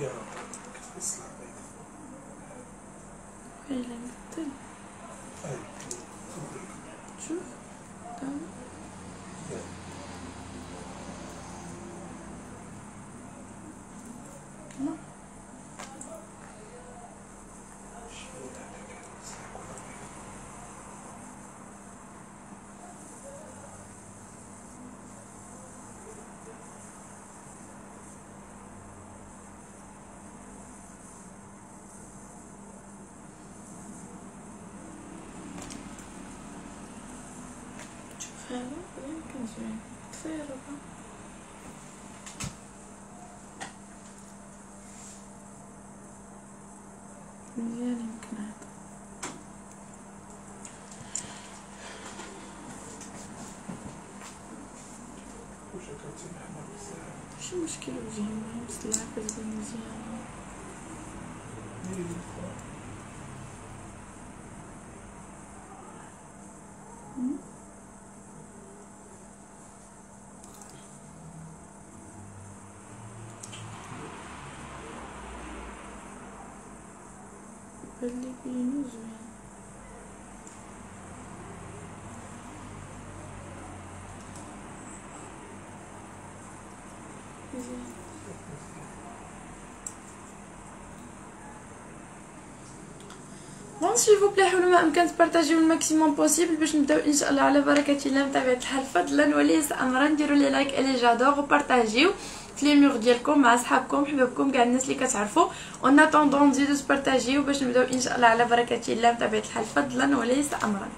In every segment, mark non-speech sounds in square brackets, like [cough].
Yeah. هذا يمكن زوين كفاية ربع مزيان يمكن هذا شو مشكلة بجيبها بس العكس مزيان اللي زوين bon s'il vous plaît حاولوا ما امكن تبارطاجيو ال maximum possible باش نبداو ان شاء الله على بركه الله بطبيعه الحال فضلا وليس امرا ديروا les likes et les j'adore وبارطاجيو les murs ديالكم مع صحابكم حبابكم كاع الناس اللي كتعرفوا اون اتوندون نزيدو تبارطاجيو باش نبداو ان شاء الله على بركه الله بطبيعه الحال فضلا وليس امرا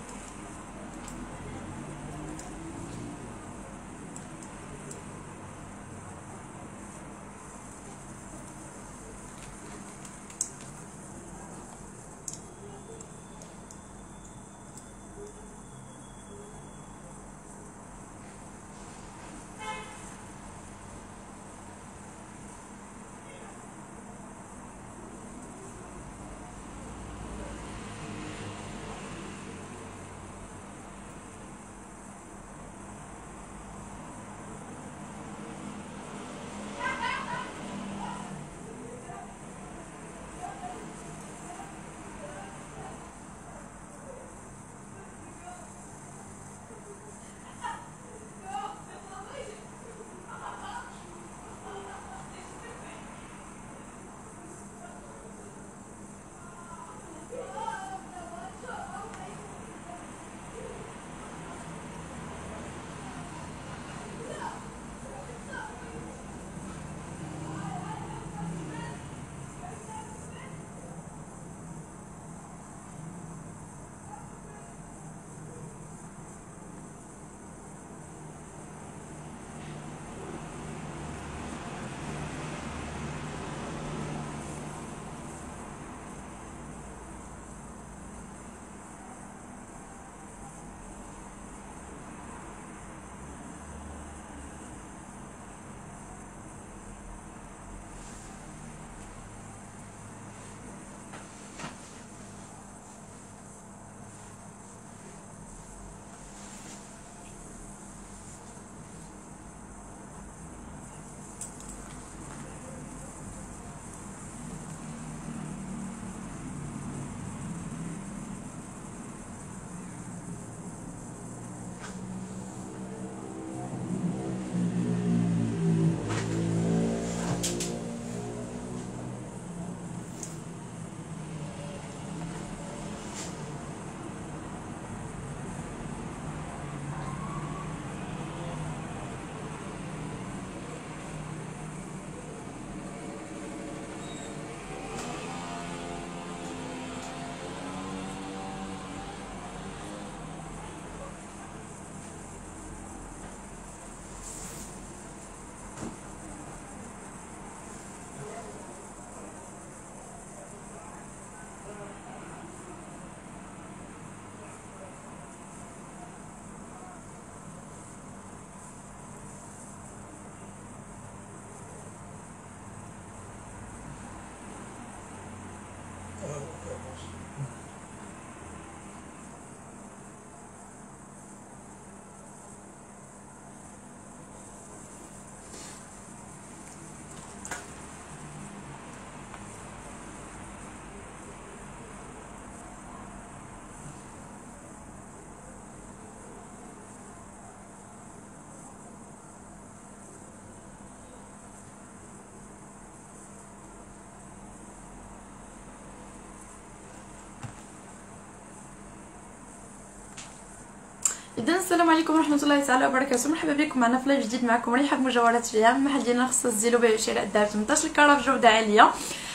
اذا السلام عليكم ورحمة الله تعالى وبركاته. مرحبا بكم. معنا في live جديد معكم. ريهام مجوهرات شريعه المحل ديالنا خصوص ديالو بيع وشراء الذهب 18 carat بجوده عالية.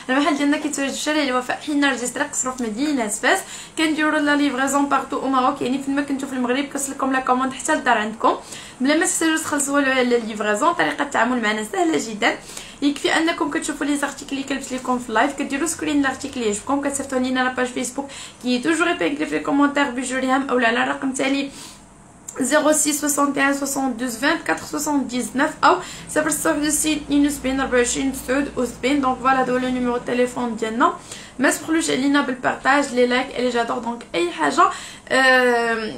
المحل ديالنا كيتواجد في شارع الوفاء حين ريجستري قصرو في مدينة فاس. كنديروا la livraison partout au Maroc يعني فين ما كنتو في المغرب كنوصلكم la commande حتى للدار عندكم. بلا ما تحتاجوا تخلصوا livraison طريقة التعامل معنا سهلة جدا. يكفي أنكم كتشوفوا les articles اللي كنبت لكم في ال live كديروا screen l'article يعجبكم. كتصيفطوا لينا la page Facebook كي toujours épinglé في ال commentaire bijoux ريهام اولا على الرقم تالي 06 61 72 24 79 أو 061 72 24 79 donc voilà هذا هو le numéro téléphone ديالنا ما تبخلوش علينا بال partage les likes et les j'adore donc اي حاجة أه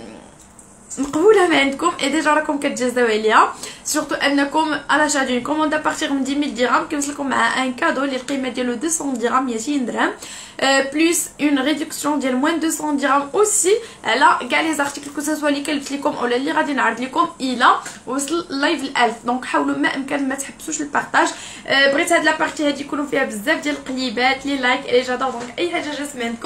مقبوله من عندكم et déjà راكم كتجازاو عليها surtout أنكم على achat d'une commande à partir من 10000 درهم كيوصلكم مع un cadeau اللي القيمة ديالو 200 درهم 200 درهم. plus une réduction ديال moins 200 درهم aussi على كاع les articles que ce soit اللي لبست لكم اولا اللي غادي نعرض لكم إلى وصل live الألف. donc حاولوا ما امكن ما تحبسوش ال partage بغيت هاد la partie هادي يكونوا فيها بزاف ديال القليبات les likes les j'adore donc أي حاجة جات من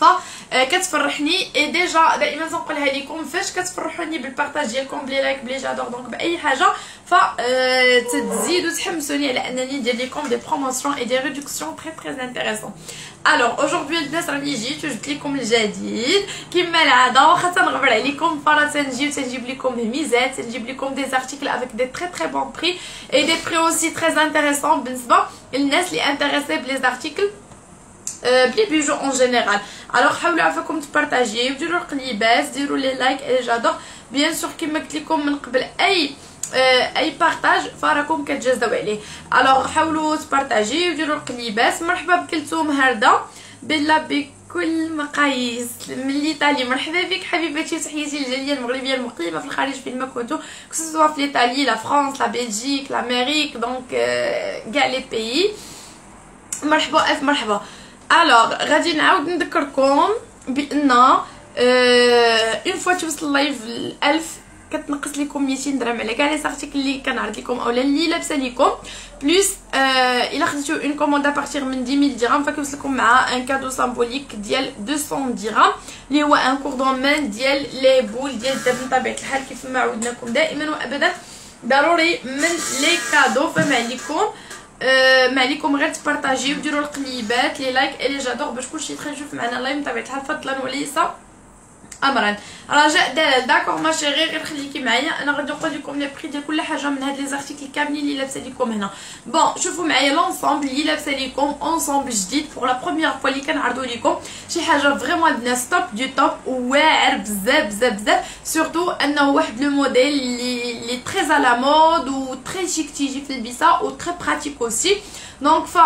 ف كتفرحني et déjà دائما تنقولها لكم فاش كتفرحوني بال partage ديالكم ب les likes ب les j'adore donc باي حاجة ف تزيدوا تحمسوني على انني ندير لكم des promotions et des réductions très très intéressantes alors aujourd'hui البنات راني جيت وجبت لكم الجديد كما العاده واخا تنغبر عليكم فرا تنجي تنجيب لكم les ميزات تنجيب لكم des articles avec des très très bons prix et des prix aussi très intéressants بالنسبة للناس اللي intéressés ب les articles ب les bijoux en général alors حاولوا عفاكم ت partagiw ديروا القليبات ديروا les likes et j'adore bien sûr كما قلت لكم من قبل أي أي partage فراكم كتجازاو عليه. alors حاولوا ت partagiw ديروا القليبات. مرحبا بكلثوم هرده بالله بكل مقاييس. من ايطالي مرحبا بك حبيبتي وتحياتي للجاليه المغربية المقيمة في الخارج فين ما كنتو que ce soit في Italie la France la Belgique l'Amérique donc كاع les pays مرحبا ألف مرحبا. alors غادي نعاود نذكركم بان une fois توصل ال live الالف كتنقص لكم 200 درهم على كاع les articles اللي كنعرض لكم اولا اللي لابسه لكم plus آه الا خديتو une commande à partir من 10000 درهم فكيوصلكم مع un cadeau symbolique ديال 200 درهم اللي هو un cordon main ديال les boules ديال الذهب من طبيعه الحال كيف ما عودناكم دائما وابدا ضروري من les cadeaux فما عليكم أه ما عليكم غير ت partagiw وديروا القليبات les likes et les j'adore باش كلشي يدخل يشوف معنا live من طبيعه الحال فضلا وليس امرا. رجاء دلال d'accord ماشي غير غير خليكي معايا. أنا غادي نقول لكم les prix ديال كل حاجة من هاد les articles كاملين اللي لابسة لكم هنا. bon شوفوا معايا l'ensemble اللي لابسة لكم ensemble جديد pour la première fois اللي كنعرضوا لكم شي حاجة vraiment الناس top du top واعر بزاف بزاف بزاف. surtout أنه واحد le modèle اللي اللي très à la mode و très chic تيجي في البسه و très pratique aussi donc ف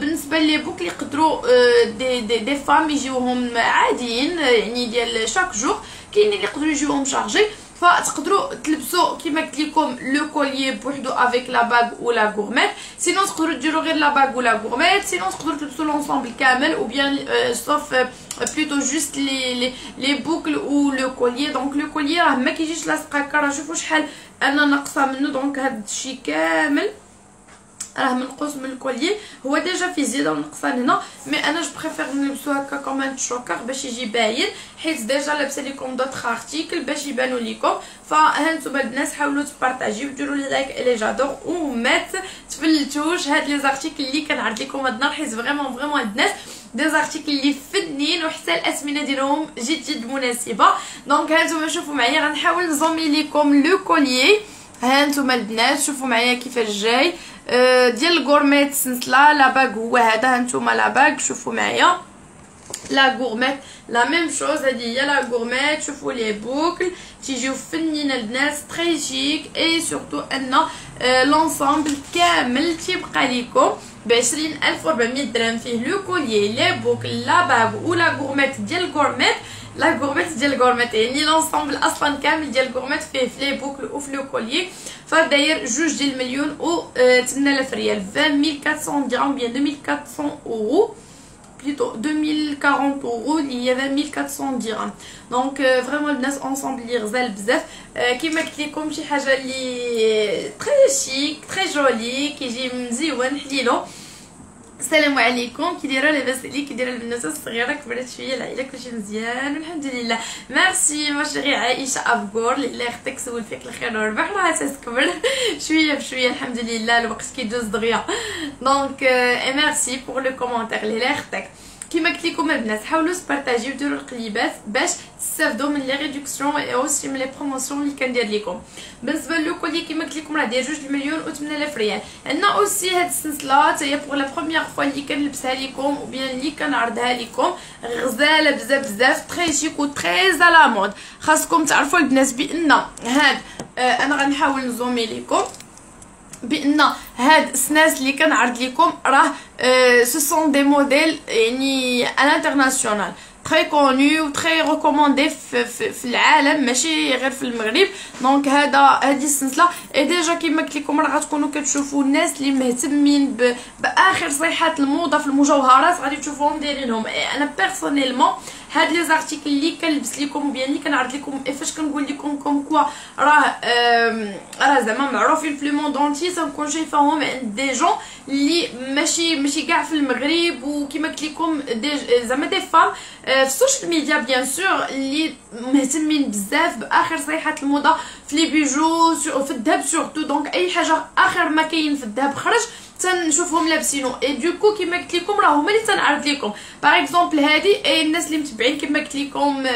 بالنسبة les boucles اللي يقدروا دي دي دي فام يجيوهم عاديين يعني ديال chaque jour كاينين اللي يقدروا يجيوهم chargés فتقدروا تلبسوا كيما قلت لكم le collier بوحدو avec la bague و la gourmette sinon تقدروا ديروا غير la bague و la gourmette sinon تقدروا تلبسوا l'ensemble كامل أو bien sauf plutôt juste les les les boucles أو le collier donc le collier راه ما كيجيش لاصق هكا راه شوفوا شحال أنا ناقصة منه. دونك هاد الشيء كامل. راه منقوص من ال collier هو déjà في زياده ونقصان هنا mais أنا je préfère نلبسو هكا كومان شوكر باش يجي باين حيت déjà لابسه لكم d'autres articles باش يبانو لكم فها الناس حاولوا ت partagiw وديروا les likes les j'adore وما تفلتوش هاد les articles اللي كنعرض لكم هاد النهار حيت vraiment vraiment الناس des articles اللي fins وحتى الأسمنة ديالهم جد جد مناسبة. donc هانتوما شوفوا معايا غنحاول ن zoomé لكم le collier. ها نتوما البنات شوفوا معايا كيفاش جاي. ديال ال gourmette سنسله la bague هو هذا هانتوما la bague شوفوا معايا. la gourmette la même chose هذه هي la gourmette شوفوا les boucles. تيجيو fins البنات très chic et surtout ان l'ensemble كامل تيبقى بعشرين ألف وربعمية درهم. فيه le collier les boucles la bague و la gourmette ديال ال gourmette. la gourmette ديال gourmette يعني l'ensemble أصلا كامل ديال gourmette فيه في les boucles وفي le collier فداير جوج ديال المليون و 8000 ريال 20400 درهم bien 2400 euros plutôt 2040 اورو اللي هي 20400 درهم donc vraiment الناس ensemble اللي غزال بزاف كيما قلت لكم شي حاجة اللي très chic très joli كيجي مزيون حليلو السلام عليكم. كي دايرة لاباس عليك كي دايرة البنات الصغيرة كبرت شوية العائلة كلشي مزيان والحمد لله. merci ma chérie عائشة ابغور اللي أختك سول فيك الخير والربح راه تكبر [laughs] شوية بشوية الحمد لله الوقت كيدوز دغيا. donc merci pour le commentaire اللي أختك. كيما قلت لكم البنات حاولوا ت partagiw ديروا القليبات باش تستافدوا من les réductions et aussi من les promotions اللي كندير لكم بالنسبة le collier كيما قلت لكم راه داير جوج المليون و 8000 ريال. عندنا aussi هاد السلسلة هي pour la première fois اللي كنلبسها لكم أو bien اللي كنعرضها لكم غزالة بزاف بزاف très chic و très à la mode خاصكم تعرفوا البنات بان هاد آه أنا غنحاول ن zoomé لكم بأن هاد السناس اللي كنعرض لكم راه ce sont des modèles يعني internationales très connus و très recommandés في, في, العالم ماشي غير في المغرب. donc هذا هذه السلسله et déjà كيما قلت لكم راه غتكونوا كتشوفوا الناس اللي مهتمين بآخر صيحات الموضة في المجوهرات غادي تشوفوهم دايرينهم. أنا personnellement هاد les articles اللي كنلبس لكم bien اللي كنعرض لكم فاش كنقول لكم comme quoi راه راه زعما معروفين في لو اونتي تنكون شايفاهم عند des gens اللي ماشي ماشي كاع في المغرب وكما قلت لكم زعما des femmes في السوشيال ميديا bien sûr اللي مهتمين بزاف بآخر صيحات الموضة في les bijoux في الذهب surtout donc أي حاجة آخر ما كاين في الذهب خرج. تنشوفهم لابسينو et du coup كيما قلت لكم راه هما اللي تنعرض لكم par exemple هادي اي الناس اللي متبعين كيما قلت لكم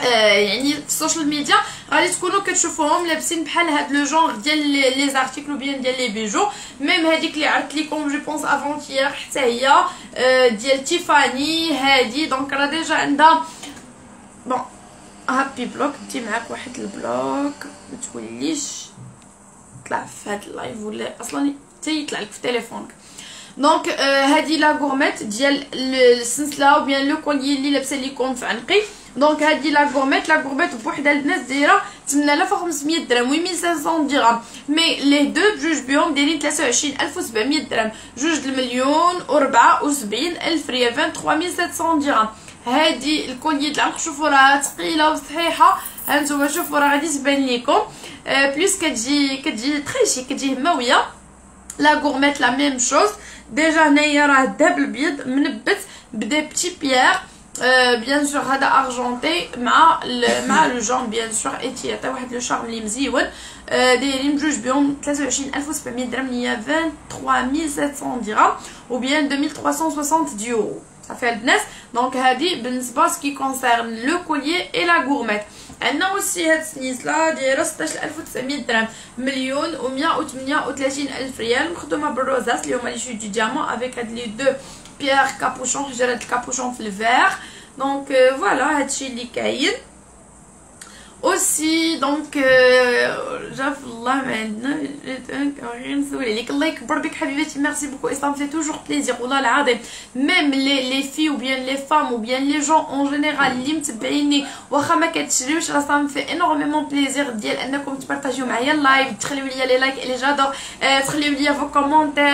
آه يعني في السوشيال ميديا غادي تكونوا كتشوفوهم لابسين بحال هاد le genre ديال les articles bien ديال les bijoux même هذيك اللي عرضت لكم je pense avant-hier حتى هي آه ديال تيفاني هادي. donc راه déjà عندها bon هابي bloc دي معاك واحد ال bloc. ما توليش طلع في هاد ال live ولا أصلا حتى يطلع لك في تليفونك. donc هادي la gourmette ديال السلسله ou bien le collier اللي لابسة ليكم في عنقي. donc هادي la gourmette la gourmette بوحدها البنات دايرة 8500 درهم و 1500 درهم. mais les deux بجوج بيهم دايرين 23700 درهم. جوج المليون و 74000 ريال 23700 درهم. هادي ال collier د العنق شوفوا راه ثقيله وصحيحة. هانتوما شوفوا راه غادي تبان لكم plus كتجي كتجي très chic كتجي هماوية. la gourmette la même chose déjà هنايا راه الذهب الابيض منبت ب des petites pierres bien sûr هذا argenté مع مع le jaune bien sûr et تيعطي واحد le charme اللي مزيون دايرين بجوج بهم 23700 درهم هي 23700 درهم و bien 2360 d'euros صافي البنات donc هادي بالنسبة ce qui concerne le collier et la gourmette عندنا aussi هاد السنيسله دايره 16900 درهم. مليون و 138 ألف ريال. مخدومة بال rosace. اللي هما les chutes de diamant avec هاد les deux pierres cabochon حجره ال cabochon في ال vert donc voilà هادشي اللي كاين. aussi donc جا في الله ما عندنا غير نسول عليك الله يكبر بك حبيبتي merci beaucoup et ça me fait toujours plaisir والله العظيم même les les filles ou bien les femmes ou bien les gens en général اللي متبعيني واخا ما كتشريوش راه ça me fait énormément plaisir ديال انكم تبارطاجيو معايا ال live تخليو ليا les likes les j'adore تخليو ليا vos commentaires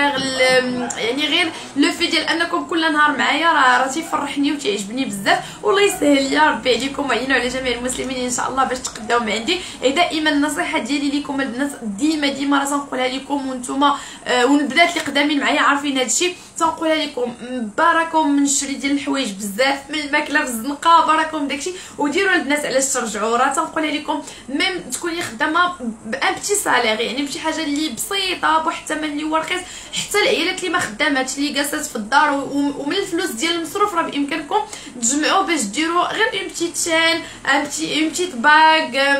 يعني غير le fait ديال انكم كل نهار معايا راه راه تيفرحني وتيعجبني بزاف والله يسهل يا ربي عليكم وعلينا وعلى جميع المسلمين ان شاء الله باش تقداو من عندي. دائما النصيحة ديالي لكم البنات ديما ديما راه تنقولها لكم وأنتم آه والبنات اللي قدامين معايا عارفين هادشي. تنقولها لكم باركم من الشري ديال الحوايج بزاف من الماكلة في الزنقة باركم داكشي. وديروا البنات علاش ترجعوا راه تنقولها لكم même تكوني خدامة ب un petit salaire يعني بشي حاجة اللي بسيطة بواحد الثمن اللي هو رخيص. حتى العيالات اللي ما خداماتش اللي جالسات في الدار ومن الفلوس ديال المصروف راه بإمكانكم تجمعوا باش ديروا غير une petite chaîne un petit une bague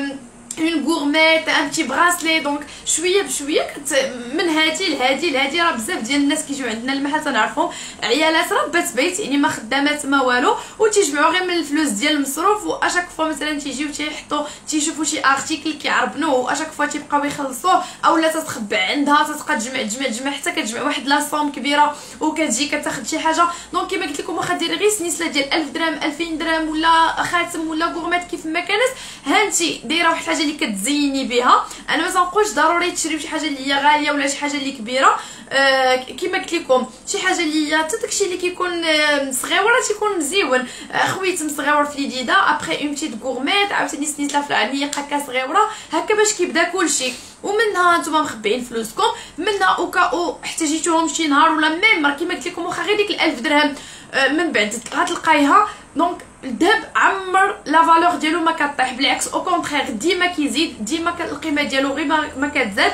une gourmette un petit bracelet donc شوية بشويه كت من هادي لهادي لهادي راه بزاف ديال الناس كيجيو عندنا المحل تنعرفهم عيالات ربات بيت يعني ما خدامات ما والو. وتيجمعوا غير من الفلوس ديال المصروف. و chaque fois مثلا تيجيو تيحطوا تيشوفوا شي article كيعربنوه. و chaque fois تيبقاو يخلصوه. اولا تتخبى عندها تتبقى تجمع تجمع تجمع. حتى كتجمع واحد la somme كبيرة. وكتجي كتاخد شي حاجة. donc كما قلت لكم واخا ديري غير سنيسلة ديال 1000 درهم 2000 درهم ولا خاتم ولا gourmette كيف ما كانت. هانتي دايرة واحد الحاجة اللي كتزيني بها. أنا ما تنقولش ضروري تشريو شي حاجة اللي هي غالية ولا شي حاجة اللي كبيرة. آه كما قلت لكم شي حاجة اللي هي حتى داكشي اللي كيكون آه صغيور تيكون مزيون. آه خويتم صغيور في اليديدة après une petite gourmette عاوتاني سنيسلة في العنيه هكا صغيورة. هكا باش كيبدا كلشي. ومنها نتوما مخبئين فلوسكم. منها au cas où احتاجيتوهم شي نهار ولا même كيما قلت لكم واخا غير ديك الألف درهم من بعد غتلقايها donc الذهب عمر la valeur ديالو ما كطيح بالعكس au contraire ديما كيزيد ديما القيمه ديالو غير ما كتزاد.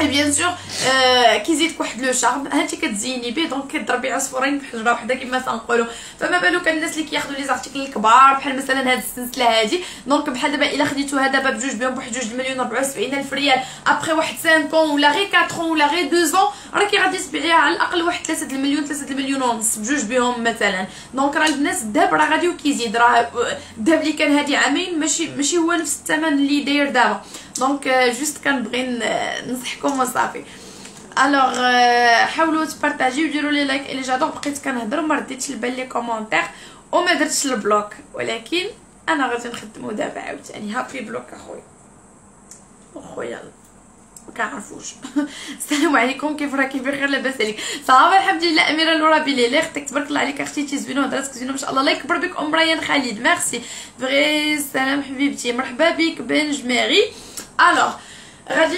bien sûr كيزيدك واحد le charme هانتي كتزيني به donc كضربي عصفورين بحجره وحده كما تنقولوا فما بالك الناس اللي كياخذوا les articles الكبار بحال مثلا هاد السلسله هادي donc بحال دابا الا خديتوها دابا بجوج بهم بواحد جوج المليون 74 الف ريال ابخي واحد 5 ولا غير 4 ولا غير 2 راكي غادي تبيعيها على الاقل واحد 3 المليون 3 المليون ونص بجوج بهم مثلا donc راه الناس الذهب راه غادي وكيزيد راه الذهب اللي كان هادي عامين ماشي ماشي هو نفس الثمن اللي داير دابا donc juste كنبغي ننصحكم وصافي alors حاولوا تبارطاجيو وديروا les likes les j'adore بقيت كنهضر وما رديتش البال les commentaires وما درتش ال bloc ولكن أنا غادي نخدمو دابا عاوتاني هابي bloc اخويا اخويا كنعرفوش السلام عليكم كيف راكي بخير لاباس عليك صافي الحمد لله اميره لورا بيلي لي أختك تبارك الله عليك أختي تي زوينه وهضراتك زوينه ما شاء الله الله يكبر بك ام ريان خالد ميرسي فغي سلام حبيبتي مرحبا بك بن جماري alors غادي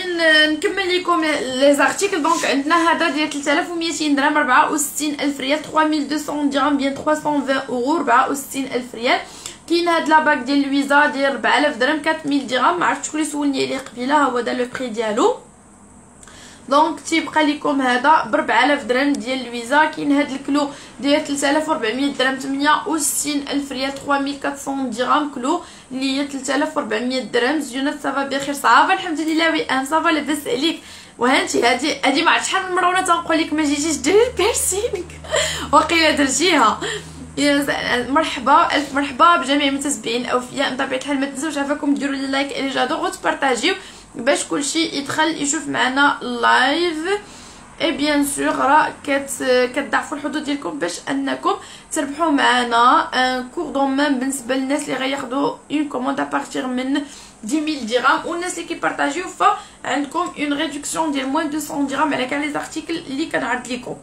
نكمل لكم les articles donc عندنا هذا ديال 3200 درهم 64 ألف ريال 3200 درهم bien 320 أورو 64 ألف ريال. كاين هاد la bague ديال لويزا ديال 4000 درهم 4000 درهم. ما عرفتش شكون اللي سولني عليه قبيلة هو هذا le prix ديالو. donc تيبقى لكم هذا ب 4000 درهم ديال لويزا كاين هاد ال clou ديال 3400 درهم 68 ألف ريال 3400 درهم clou اللي هي 3400 درهم. زينات ça va بخير ça va الحمد لله oui ام ça va لاباس عليك وهانتي هادي هادي ما عرفت شحال من مرة وأنا تنقول لك ما جيتيش ديري ال piercing. [laughs] وقيله درتيها. مرحبا ألف مرحبا بجميع المتابعين الأوفياء. بطبيعه الحال ما تنساوش عفاكم ديروا les likes les j'adore وتبارطاجيو. باش كلشي يدخل يشوف معنا ال live et bien sûr راه كت كتضعفوا الحظوظ ديالكم باش أنكم تربحوا معنا encore demain بالنسبة للناس اللي غياخذوا une commande à partir من 10000 درهم والناس اللي كيبارطاجيو فعندكم une réduction ديال moins 200 درهم على كاع les articles اللي كنعرض لكم.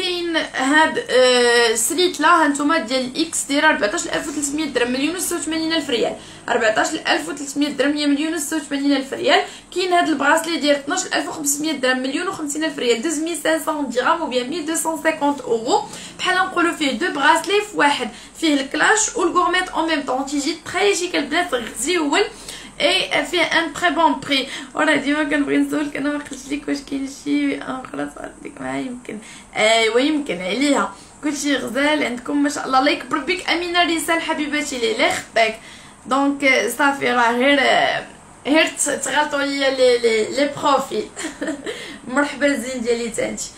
كاين هاد آه لا هانتوما ديال X دايرة 14300 درهم مليون و 86 ألف ريال. 14300 درهم هي مليون و 86 ألف ريال. كاين هاد ال bracelet ديال 12500 درهم مليون و 50 ألف ريال. 2500 درهم ou bien 1250 أورو. بحال نقولوا فيه deux bracelets في واحد. فيه ال clash وال gourmette en même temps تيجي très chic البنات غزيول et فيه un très bon prix وراه ديما كنبغي نسولك أنا ما قلتش لك واش كاين شي خلاص عندك معايا يمكن ايوا يمكن عليها كلشي غزال عندكم ما شاء الله الله يكبر بك امينه رسال حبيبتي لي لي خطيك donc صافي راه غير غير تغلطوا ليا les les les profils مرحبا زين ديالي تانتي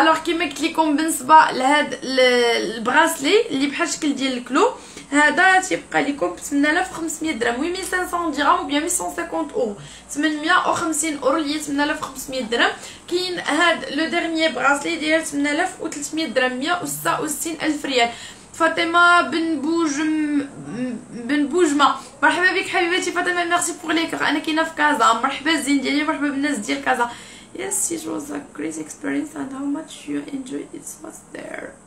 alors كيما قلت لكم بالنسبة لهاد ال bracelet اللي بحال الشكل ديال ال clou هذا تيبقى لكم ب 8500 درهم 8500 درهم ou bien 850 أورو. 850 أورو اللي 8500 درهم. كاين هاد le dernier bracelet ديال 8300 درهم 166 ألف ريال. فاطمة بن بوجم بن بوجمة مرحبا بك حبيبتي فاطمة merci pour like أنا كاينة في كازا. مرحبا زين ديالي مرحبا بالناس ديال كازا. Yes, it was a great experience and how much you enjoyed it was there.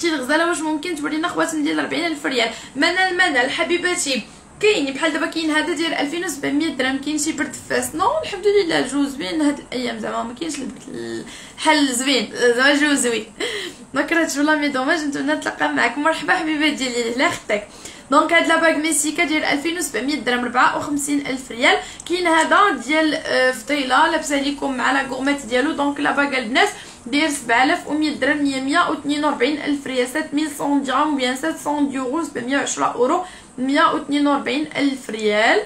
أختي الغزاله؟ واش ممكن تورينا خواتم ديال 40 ألف ريال؟ منال منال حبيباتي كاين بحال دابا كاين هذا ديال 2700 درهم كاين شي برد فاس. non الحمد لله الجو زوين. هاد الأيام زعما ما كاينش الحال زوين. زعما الجو زوين. [laughs] ما كرهتش والله mais dommage. نتمنى نتلاقى معاك مرحبا حبيبه ديالي لا أختك donc هاد la bague Messika ديال 2700 درهم 54 ألف ريال. كاين هذا ديال فضيلة لابسه لكم مع la gourmette ديالو. donc la bague البنات داير 7100 درهم هي 142 ألف ريال 7100 درهم bien 700 يورو 710 أورو 142 ألف ريال.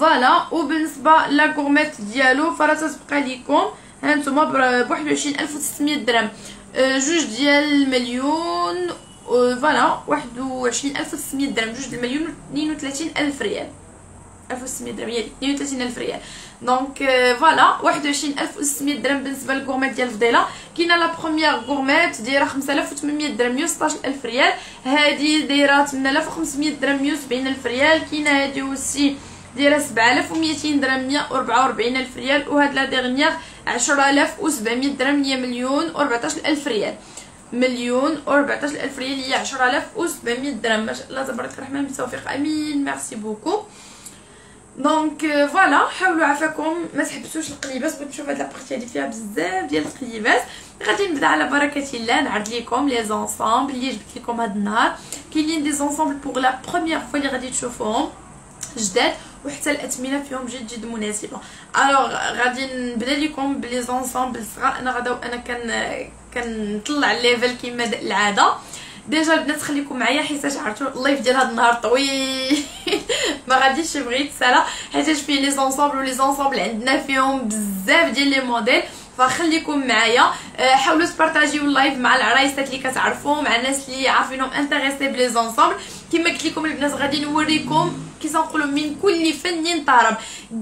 voilà وبالنسبة la gourmette ديالو فراه تتبقى لكم هانتوما ب 21600 درهم. جوج ديال المليون voilà 21600 درهم. جوج المليون و 32000 ريال. 1600 درهم. يعني 32000 ريال. donc voilà 21600 درهم بالنسبة لل gourmette ديال فضيلة. كاينة la première gourmette دايرة 5800 درهم 116000 ريال. هادي دايرة 8500 درهم 170000 ريال. كاينة هادي aussi دايرة 7200 درهم 144000 ريال. وهاد la dernière 10700 درهم هي مليون و14000 ريال. مليون و14 ألف ريال هي 10700 درهم. ما شاء الله تبارك الرحمن بالتوفيق. آمين. merci beaucoup donc voilà حاولوا عافاكم ما تحبسوش القليبات بغيت نشوف هاد la partie هادي فيها بزاف ديال القليبات غادي نبدا على بركه الله نعرض لكم لي زونسومبل اللي جبت لكم هاد النهار كاينين des ensembles pour la première fois اللي غادي تشوفوهم جداد وحتى الاثمنه فيهم جد جد مناسبه alors غادي نبدا لكم ب les ensembles صغار أنا غدا أنا كان كنطلع ال level كما العاده déjà البنات خليكم معايا حيت عرفتوا ال live ديال هذا النهار طويل. [laughs] ما غاديش يبغي يتسالى حيت فيه les ensembles و les ensembles عندنا فيهم بزاف ديال les modèles فخليكم معايا. أه، حاولوا تبارطاجيو ال live مع العرايسات اللي كتعرفوا مع الناس اللي عارفينهم intéressés ب les ensembles كما قلت لكم البنات غادي نوريكم كي تنقولوا من كل فن طرب.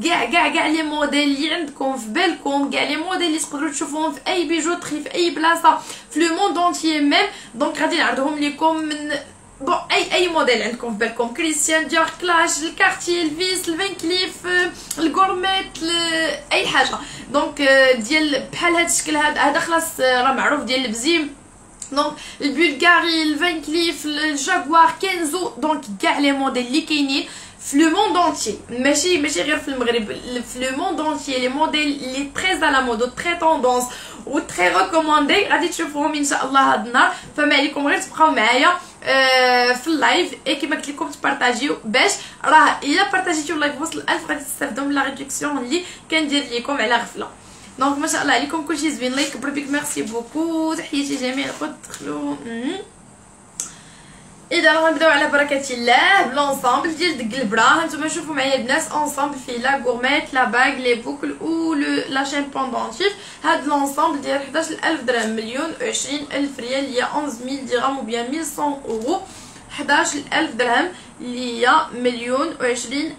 كاع كاع كاع les modèles اللي عندكم في بالكم كاع les modèles اللي تقدروا تشوفوهم في أي bijouterie في أي بلاصة في le monde entier même donc غادي نعرضهم لكم من بون اي اي موديل عندكم في بالكم Christian Dior clash ال Cartier ال vis ال Van Cleef ال gourmette اي حاجة donc ديال بحال هذا الشكل هذا هذا خلاص راه معروف ديال البزيم donc ال Bulgari ال Van Cleef ال Jaguar Kenzo donc كاع les modèles اللي كاينين في le monde entier ماشي ماشي غير في المغرب في le monde entier les modèles les très à la mode très tendance و très recommandés غادي تشوفوهم ان شاء الله هاد النهار فما عليكم غير تبقاو معايا آه في ال live. اي كيما قلت لكم تبارطاجيو باش راه إلا بارطاجيتو ال live وصل 1000 غادي تستافدوا من la réduction اللي كندير لكم على غفلة. donc ما شاء الله عليكم. كلشي زوين. الله يكبر بك merci beaucoup تحياتي جميع. الاخوات دخلوا إذا راه نبداو على بركة الله ب l'ensemble ديال دق البرا هانتوما شوفوا معايا البنات ensemble فيه la gourmette la bague les boucles و la chaîne pendentif هاد l'ensemble ديال 11000 درهم مليون و ألف ريال هي 11000 درهم ou bien 1100 اورو 11000 درهم اللي هي مليون و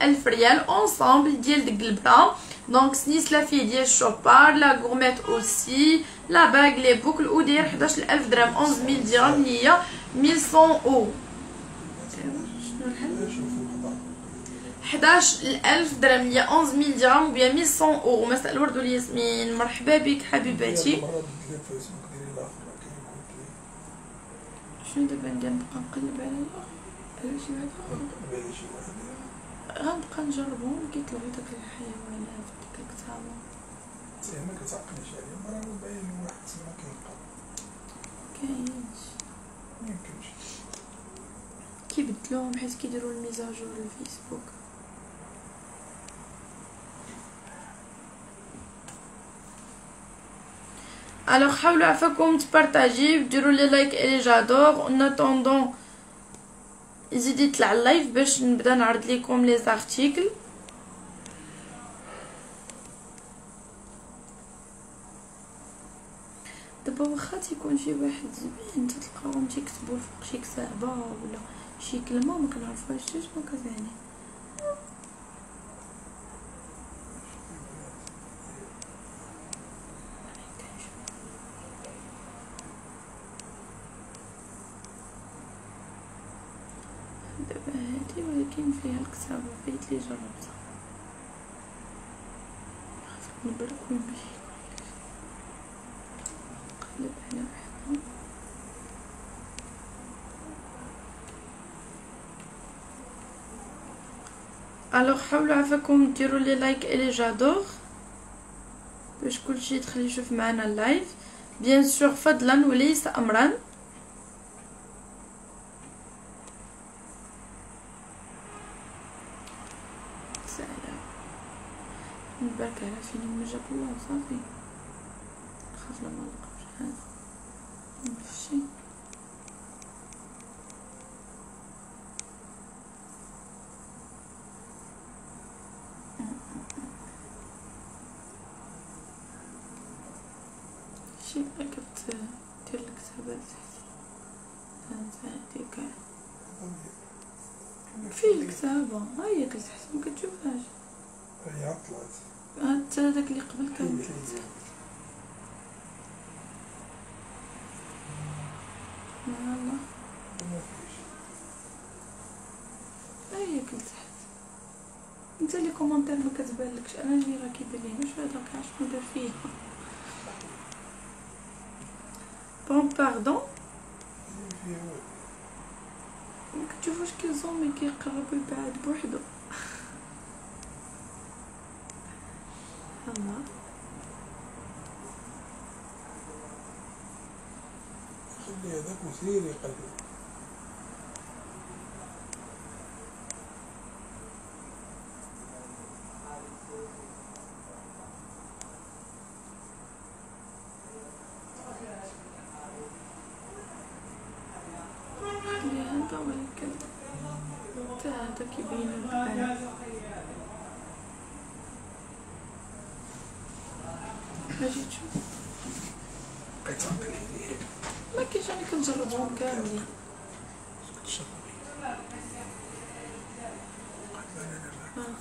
ألف ريال ensemble ديال دق البرا. donc سنسلة فيه ديال Chopard la gourmette aussi la bague les boucles و داير 11000 درهم 11000 درهم هي 1100 أو شنو الحل 11000 درهم هي 11000 درهم ou bien 1100 أورو مساء الورد والياسمين مرحبا بك حبيباتي شنو دابا ندير نبقى نقلب على على شي واحد غنبقى نجربهم كيطلعوا داك الكتابه زعما كتعقليش عليهم راه باين واحد تما كيبقى. كاينش. ميمكنش كيبدلوهم حيت كيديروا الميزاجور الفيسبوك. alors حاولوا عفاكم تبارطاجي ديروا لي like et j'adore en attendant يزيد يطلع ال live باش نبدا نعرض لكم les articles دابا واخا تيكون شي واحد زوين تلقاهم تيكتبوا فوق شي كتابة ولا شي كلمة ما كنعرفوهاش شنو كتعني. دابا هادي ولكن فيها الكتابة بيت لي جربتها. نبرك ونمشي نقلب على وحده alors حاولوا عفاكم ديروا لي like et les j'adore باش كلشي يدخل يشوف معنا ال live bien sûr فضلا وليس امرا سلام نبارك على فين ما جاب الله صافي خاف لما نلقاوش هذا نمشي شي كت دير الكتابات هذا هاديك فيه الكتابة هاي كتحس ما كتشوفهاش هي عطلت هاد هذاك اللي قبل كان هي- هي. يلا ما فيش هاي كتحس انت اللي كومونتير كتبانلكش أنا اللي راه كيبان لي واش هذاك علاش ندير فيه؟ بون باردون هي فيها والو. ما كتشوفوش كي زومي كيقرب ويبعد بوحدو يلا خلي هذاك مثير يقلب خلي هذا ولكن حتى هذا كيبين البان أجي تشوف بقيت تعطيني ليه ما كاينش أنا كنجربهم كاملين اسكت شربي قلت لا لا لا لا. ما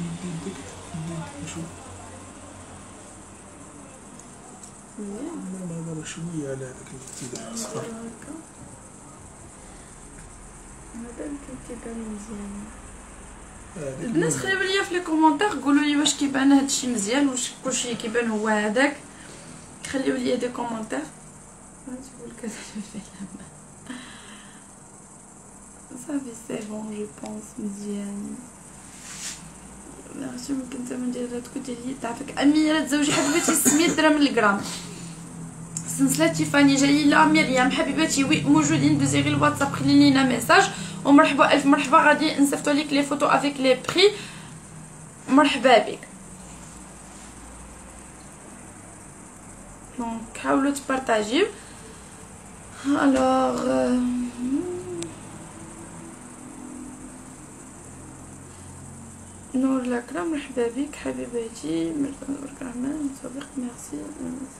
ندي يدك ندي نشوف مزيان لا لا لا شوية على الابتداء الأصفر هكا هذا يمكن مزيان اللون. خليو ليا في لي كومونتير قولوا لي واش كيبان هادشي مزيان واش كلشي كيبان هو هذاك. خليو لي دي كومونتير نقول كذا الفيلم صافي c'est bon je pense مزيان ميرسي ممكن من ديال هاد كنت لي تعرفك اميره تزوجي حبيبتي 600 درهم الجرام سلسلة تيفاني جليلة مريم. حبيباتي وي موجودين دوزي غير الواتساب. خلي لينا message ومرحبا ألف مرحبا. غادي نصيفطو ليك les photos avec les prix مرحبا بك. donc حاولوا تبارطاجيو alors نور الأكرم مرحبا بك حبيباتي مرحبا نور الرحمن صديق ميرسي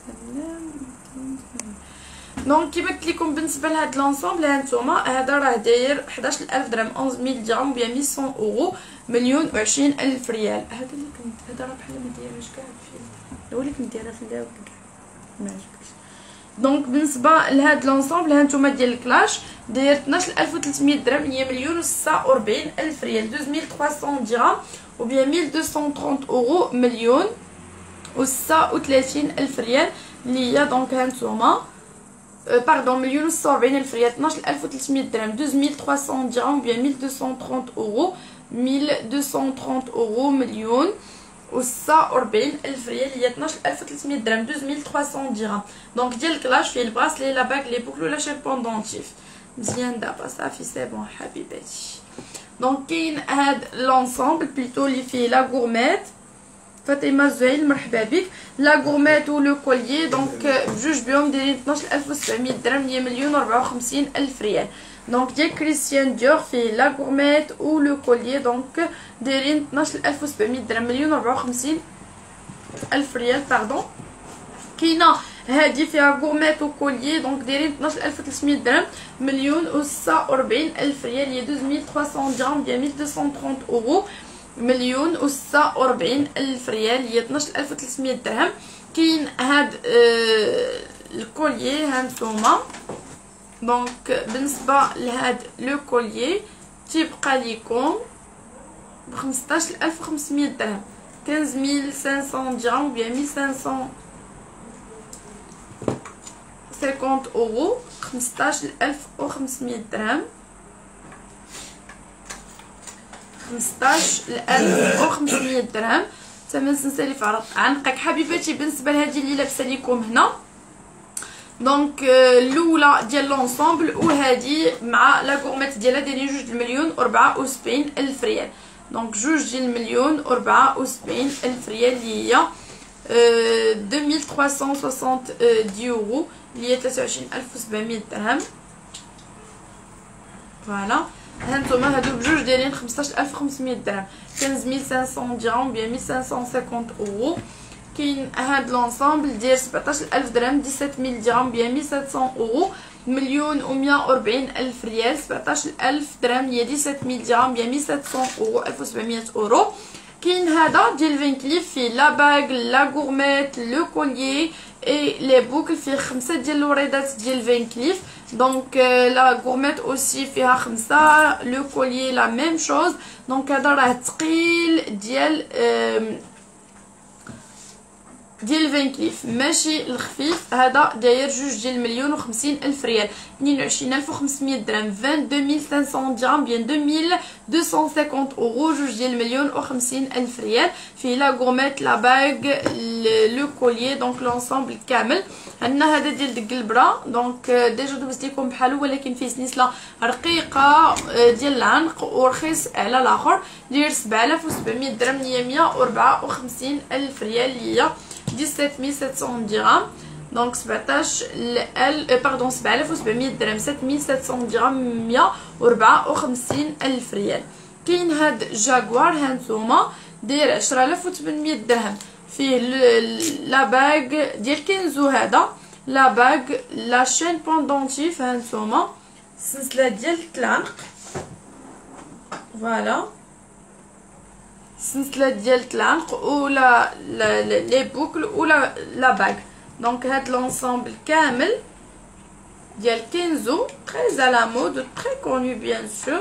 سلام donc كيما قلت لكم بالنسبة لهاد l'ensemble ها نتوما هذا راه داير 11000 درهم؟ 11000 درهم ب 100 اورو مليون و ألف ريال. هذا اللي كنت هذا راه بحال ما دايرهاش كاع هو اللي كنت دايرها في الداوك ما عجبكش. donc بالنسبة لهاد l'ensemble ها نتوما ديال ال Clash داير 12300 درهم هي مليون و ألف ريال. 12300 درهم ou bien 1230 اورو مليون و الف ريال اللي هي donc ها نتوما pardon مليون و الف ريال 12300 درهم 12300 درهم bien 1230 اورو 1230 اورو مليون و الف ريال اللي هي 12300 درهم 12300 درهم donc ديال ال Clash فيه ال bracelet la bague les boucles ولا شي pendentif مزيان دابا صافي c'est bon حبيباتي donc كاين هاد l'ensemble بليتو اللي فيه la gourmette فاطمه زهيل مرحبا بك la gourmette و le collier donc بجوج بيهم دايرين 12700 درهم هي مليون و الف ريال donc ديال كريستيان ديور فيه la gourmette و le collier donc دايرين 12700 درهم مليون و الف ريال pardon هادي فيها gourmette و collier donc دايرين 12300 درهم مليون و46 ألف ريال هي 2300 درهم هي 1230 أورو. مليون و46 ألف ريال هي 12300 درهم. كاين هاد آه ها نتوما donc بالنسبة لهاد le collier تيبقى ليكم ب 15500 درهم. 15500 درهم bien 1500 50 اورو 15500 درهم 15500 درهم تمن سنسالي في عنقك حبيباتي بالنسبة لهذه اللي لابسه لكم هنا donc الاولى ديال l'ensemble وهذه مع la gourmette ديالها دايرين جوج المليون و الف ريال donc جوج ديال المليون و الف ريال اللي هي 2370 يورو اللي هي 23700 درهم voilà هانتوما هادو بجوج دايرين 15500 درهم 15500 درهم bien 1550 اورو كاين هاد l'ensemble ديال 17000 درهم 17000 درهم bien 1700 اورو مليون و 140 الف ريال 17000 درهم هي 17000 درهم bien 1700 اورو 1700 اورو كاين هذا ديال Van Cleef فيه la bague la gourmette le collier et les boucles فيه خمسه ديال الوريدات ديال Van Cleef donc la gourmette aussi فيها خمسه le collier la même chose donc هذا راه ثقيل ديال ديال Van Cleef ماشي الخفيف. هذا داير جوج ديال مليون و خمسين ألف ريال. اثنين وعشرين ألف و خمسمية درهم vingt-deux mille cinq cents درهم bien deux mille deux cent cinquante euros جوج ديال مليون و خمسين الف ريال فيه la gourmette la bague le collier donc l'ensemble كامل عندنا هذا ديال دق البرا donc déjà دوزت لكم بحالو ولكن فيه سنسله رقيقه ديال العنق ورخيص على الآخر داير سبعة الاف و سبعمية درهم مية و ربعة و خمسين الف ريال هي 17700 درهم donc 17 ال pardon 7700 درهم 7700 درهم 154 الف ريال كاين هاد جاكوار هانتوما داير 10800 درهم فيه la bague ديال Kenzo هذا la bague la chaîne pendentif هانتوما السلسله ديال العنق voilà سلسله ديال العنق voilà les boucles voilà la bague donc هاد l'ensemble كامل ديال Kenzo très à la mode très connu bien sûr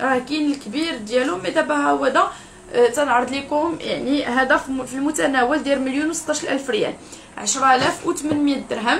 راه كاين الكبير ديالو mais دابا ها هو دا آه تنعرض لكم يعني هذا في المتناول داير مليون و الف ريال عشرة الاف و درهم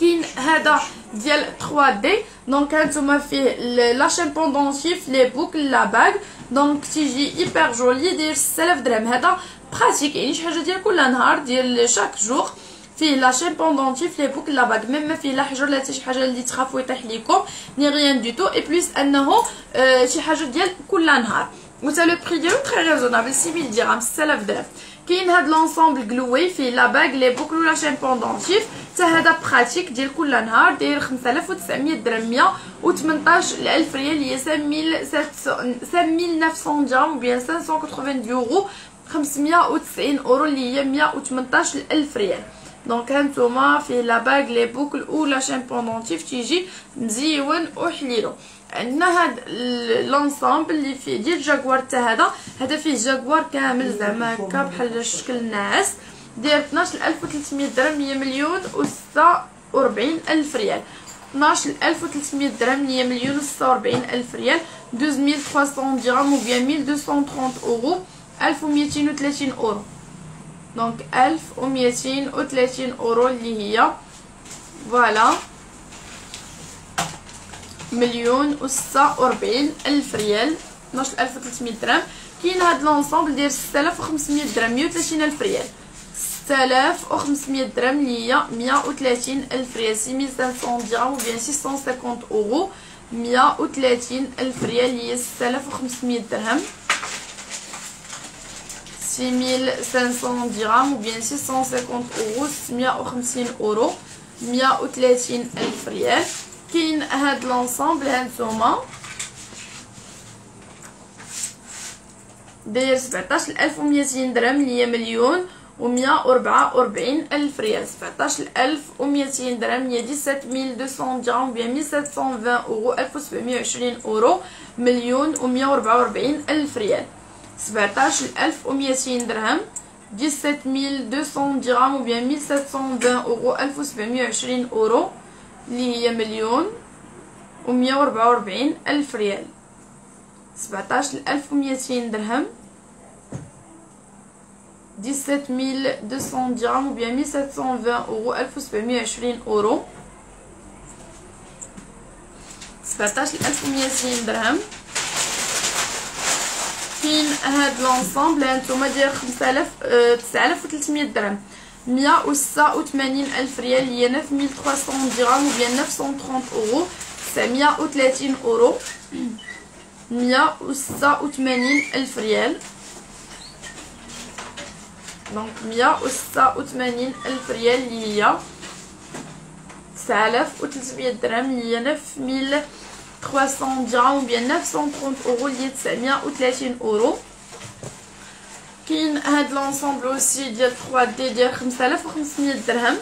كاين هذا ديال 3D donc هانتوما فيه la chaîne pendentif les boucles la bague donc تيجي hyper joli داير 6000 درهم هذا pratique يعني شي حاجة ديال كل نهار ديال chaque jour فيه la chaîne pendentif les boucles la bague même ما فيه لا حجر لا حتى شي حاجة اللي تخافوا يطيح ليكم ni rien du tout et plus انه آه شي حاجة ديال كل نهار و تا le prix ديالو très raisonnable 6000 درهم 6000 درهم كاين هاد l'ensemble غلوي فيه la bague les boucles و la chaîne pendentif. حتى هذا pratique ديال كل نهار داير 5900 درهم 118 الف ريال هي 5900 درهم ou bien 580 يورو 590 اورو اللي هي 118 الف ريال. donc هانتوما فيه la bague les boucles و la chaîne pendentif تيجي مزيون وحليلو. عندنا هاد l'ensemble اللي فيه ديال جاكوار حتى هذا. هذا فيه جاكوار كامل زعما هكا بحال الشكل الناعس داير 12300 درهم هي مليون و 46 ألف ريال. 12300 درهم هي مليون و 46 ألف ريال. 12300 درهم ou bien 1230 أورو. 1230 اورو donc 1230 أورو اللي هي voilà مليون و ستة وربعين ألف ريال اثناش ألف وثلاثمية درهم. كاين هاد l'ensemble ديال ستة آلاف وخمسمية درهم مية وثلاثين ألف ريال. ستة آلاف وخمسمية درهم اللي هي مية وثلاثين ألف ريال. six mille cinq cents درهم ou bien six cent cinquante euros مية وثلاثين ألف ريال هي ستة آلاف وخمسمية درهم. six mille cinq cents درهم ou bien six cent cinquante euros ستمية وخمسين أورو مية وثلاثين ألف ريال. كاين هاد l'ensemble هانتوما داير سبعطاش الف وميتين درهم اللي هي مليون ومية وربعة وربعين ألف ريال. سبعطاش الف وميتين درهم هي dix-sept mille deux cents درهم bien mille sept cent vingt euros ألف وسبعمية وعشرين أورو مليون ومية وربعة وربعين ألف ريال. سبعطاش الف وميتين درهم. dix-sept mille deux cents درهم ou bien mille sept cent vingt euros ألف وسبعمية وعشرين أورو. اللي هي مليون ومية وربعة وربعين ألف ريال 17200 درهم. 17200 درهم ou bien 1720 euros 1720 اورو 17100 درهم كاين هاد l'ensemble هانتوما ديال 5000 9300 درهم 186 الف ريال هي 9300 درهم ou bien 930 euros 930 اورو 186 الف ريال دونك 186 الف ريال هي 9300 درهم هي 9300 درهم ou bien 930 اورو هي 930 اورو كاين هاد l'ensemble aussi ديال 3D ديال 5500 درهم.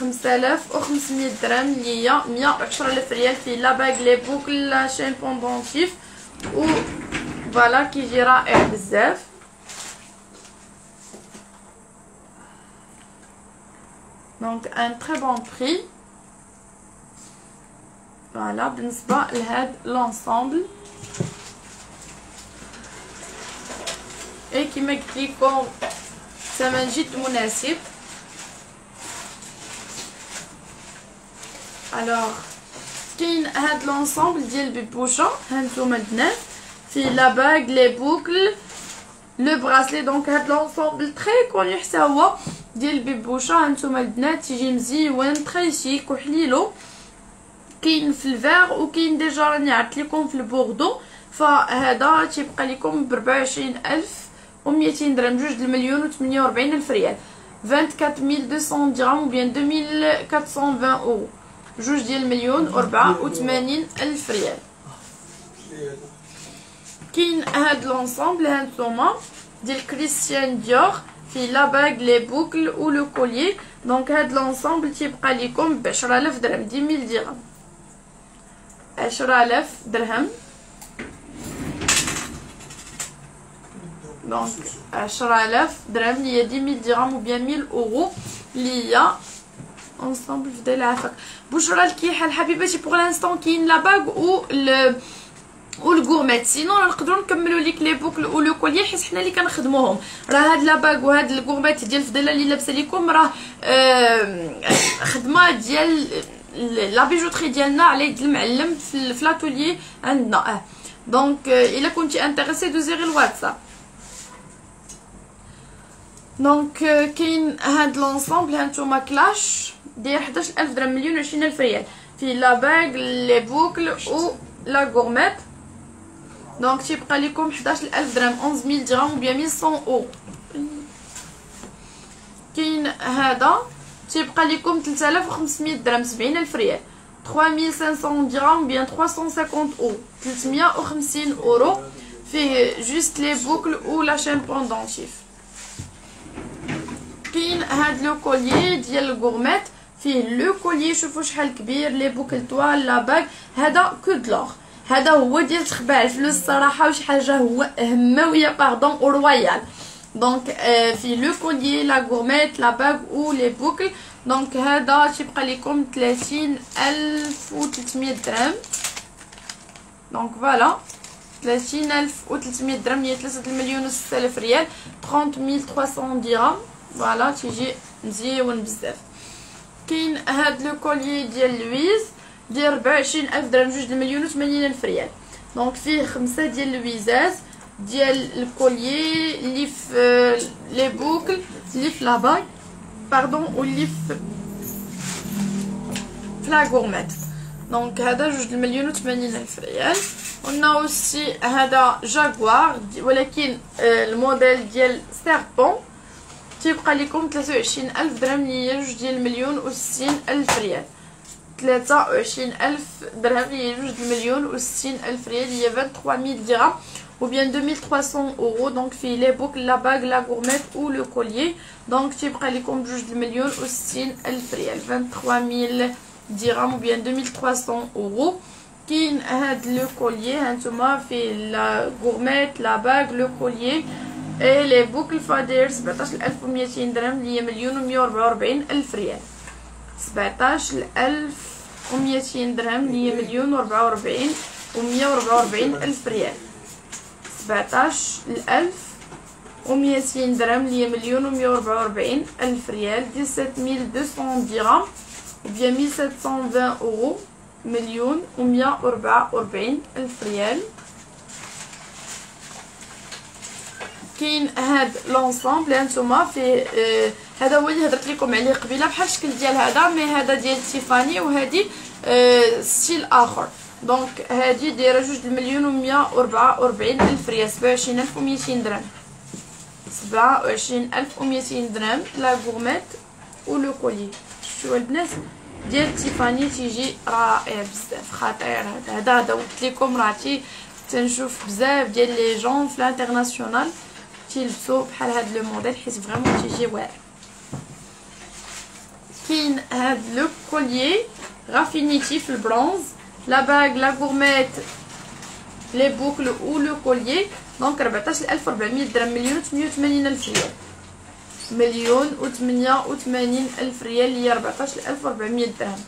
5500 درهم اللي هي 110 ألف ريال فيه la bague les boucles la chaîne pendentif و voilà كيجي رائع بزاف donc un très bon prix voilà بالنسبة لهاد l'ensemble كيما قلت لكم ثمن جد مناسب alors كاين هاد l'ensemble ديال بيبوشا هانتوما البنات فيه la bague les boucles le bracelet donc هاد l'ensemble très connu حتى هو ديال بيبوشا هانتوما البنات تيجي مزيون très chic وحليلو كاين في الفيغ وكاين déjà راني عرفت لكم في البوردو فهذا تيبقى لكم ب 24000 و200 درهم جوج المليون و 48 الف ريال 24200 درهم ou bien 2420 اورو جوج ديال المليون و 84 الف ريال كاين هاد l'ensemble هانتوما ديال Christian Dior فيه la bague les boucles و le collier donc هاد l'ensemble تيبقى لكم ب 10000 درهم 10000 درهم 10000 درهم donc 10000 درهم هي 10000 درهم ou bien 1000 اورو اللي هي ensemble في داير العافاك بشرى الكيحه الحبيباتي pour l'instant كاين la bague و و ال gourmette sinon نقدروا نكملوا ليك les boucles و le collier حيت حنا اللي كنخدموهم راه هاد la bague وهاد ال gourmette ديال فضيله اللي لابسه لكم راه خدمه ديال la bijouterie ديالنا على يد المعلم في l'atelier عندنا آه donc الا كنتي intéressée دوزي غير الواتساب donc كاين هاد l'ensemble هانتوما كلاش داير 11000 درهم مليون و الف ريال فيه la bague les boucles و la gourmette donc تيبقى لكم 11000 درهم 11000 درهم ou bien 1100 اورو كاين هذا تيبقى لكم 3500 درهم 70000 ريال 3500 درهم بيان 350 اورو 350 اورو فيه جوست لي بوكل و لا شين بوندونتيف كاين هاد لو كوليي ديال الغورميت فيه لو كوليي شوفوا شحال كبير لي بوكل توال لا باغ هذا كو هذا هو ديال تخبع الفلوس الصراحة وش حاجة هو همويه باردون أو رويال donc فيه le collier la gourmette la bague و les boucles. donc هذا تيبقى لكم 30300 درهم. donc voilà 30300 درهم هي 3 مليون و 6000 ريال 30300 درهم. voilà تيجي مزيون بزاف كاين هاد le collier ديال لويز ديال 24000 درهم جوج المليون و 80 الف ريال donc فيه خمسة ديال لويزات ديال ال collier اللي في les boucles اللي في la bague pardon واللي في في la gourmette donc هذا جوج المليون و 80 الف ريال قلنا aussi هذا جاكوار ولكن الموديل ديال serpent تيبقى لكم 23 ألف درهم هي جوج ديال المليون و 60 ألف ريال. 23 ألف درهم هي جوج المليون و 60 ألف ريال. هي 23000 درهم ou bien 2300 euros. Donc فيه les boucles la bague la gourmette و le collier donc تيبقى لكم بجوج المليون و 60 ألف ريال. 23000 درهم ou bien 2300 euros. كاين هاد le collier هانتوما فيه la gourmette la bague le collier et les boucles فادير 17200 درهم اللي هي مليون و 144 ألف ريال. 17200 درهم اللي هي مليون و 44 ومية وربعة وأربعين ألف ريال. سبعتاش الألف وميتين درهم اللي هي مليون ومية وربعة وأربعين ألف ريال. dix-sept mille deux cents درهم ou bien mille سبعمية وعشرين أورو مليون ومية وربعة وأربعين ألف ريال. كاين هاد l'ensemble هانتوما فيه آه هذا هو اللي هضرت لكم عليه قبيلة بحال الشكل ديال هذا mais هذا ديال Tiffany وهادي آه style آخر. donc هادي دايرة جوج المليون ومية وربعة وربعين ألف ريال سبعة وعشرين ألف وميتين درهم. سبعة وعشرين ألف وميتين درهم لا غورميت و لو كولي شتو البنات؟ ديال Tiffany تيجي رائع بزاف خطير هذا. هذا قلت لكم راه تنشوف بزاف ديال les gens في ال international تيلبسو بحال هاد le modèle حيت vraiment تيجي واعر كاين هاد le collier رافينيتي في البرونز la bague la gourmette les boucles و le collier donc 14400 درهم مليون و 88 الف ريال مليون و 88 الف ريال هي 14400 درهم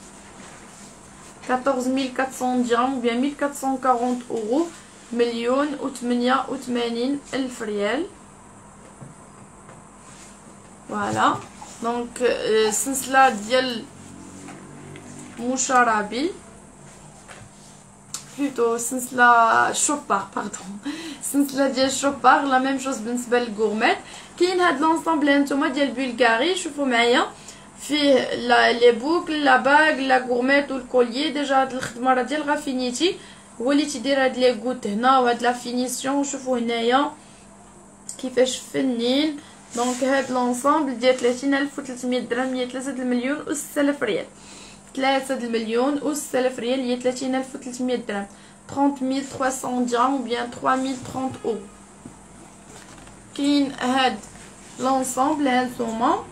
14400 درهم ou bien 1440 euros. مليون و 88 الف ريال فوالا دونك السلسله ديال مشاربي بلوتو سلسله شوبار باردون سلسله ديال شوبار لا ميم شوز بالنسبة للغورميت كاين هاد لونسومبل هانتوما ديال بلغاري شوفوا معايا فيه لي بوكل لا باغ لا غورميت والكوليي ديجا هاد الخدمه راه ديال غافينيتي هو اللي تيدير هاد les gouttes هنا وهاد la finition شوفوا هنايا كيفاش فنين donc هاد l'ensemble ديال 30300 درهم هي 3 المليون و 6000 ريال. 3 المليون و 6000 ريال هي 30300 درهم. 30300 درهم ou bien 3030 اورو كاين هاد l'ensemble هانتوما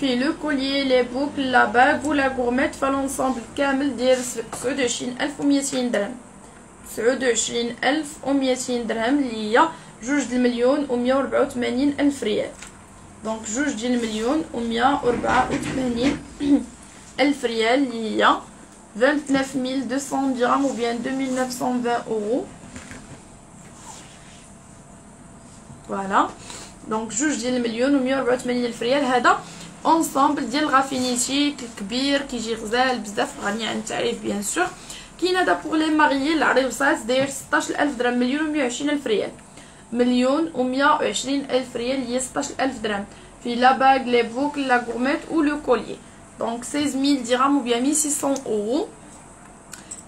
فيه le collier les boucles la bague و la gourmette فال ensemble كامل داير 29200 درهم. 29200 درهم اللي هي جوج المليون و 184 ألف ريال. donc جوج ديال المليون و 184 الف ريال اللي هي 29200 درهم ou bien 2920 euros. voilà donc جوج ديال المليون و 184 الف ريال هذا ensemble ديال raffinité كبير كيجي غزال بزاف غني عن التعريف bien sûr كاين هذا pour les mariées العريسات داير 16000 درهم مليون و 120 الف ريال مليون و 120 الف ريال هي 16000 درهم فيه la bague les boucles la gourmette و le collier donc 16000 درهم ou bien 1600 euros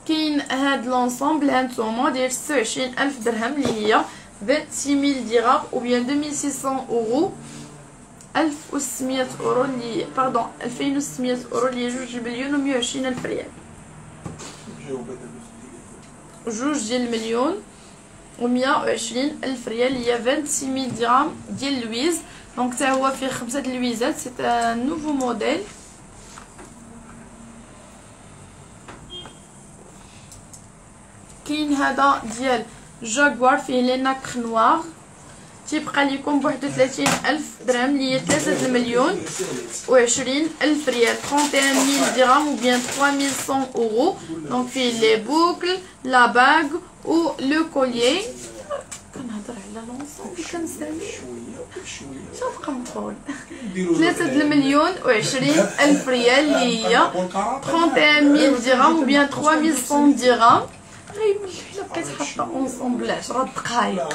كاين هاد l'ensemble هانتوما داير 26000 درهم اللي هي 26000 درهم ou bien 2600 euros. 1600 اورو اللي pardon 2600 اورو اللي جوج مليون و 120 الف ريال جوج ديال المليون و 120 الف ريال هي 26000 درهم ديال لويز donc حتى هو فيه خمسه لويزات c'est un nouveau modèle كاين هذا ديال جاكوار فيه les nacres noires تيبقى لكم بواحد وثلاثين الف درهم اللي هي ثلاثة المليون وعشرين الف ريال 31000 درهم ou bien 3100 اورو donc فيه les boucles la bague و le collier كنهضر على l'ensemble كنسالي شوف نقول ثلاثة المليون وعشرين الف ريال اللي هي 31000 درهم ou bien 3100 درهم غير الا بقيت حاطه ensemble 10 دقائق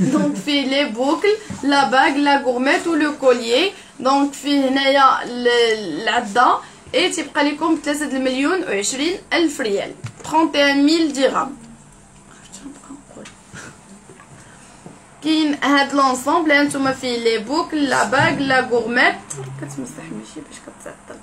donc فيه les boucles la bague la gourmette و le collier donc فيه هنايا العده اي تيبقى لكم 3 المليون و 20 الف ريال 31000 درهم كاين هاد l'ensemble هانتوما فيه les boucles la bague la gourmette كتمسح ماشي باش كتعطل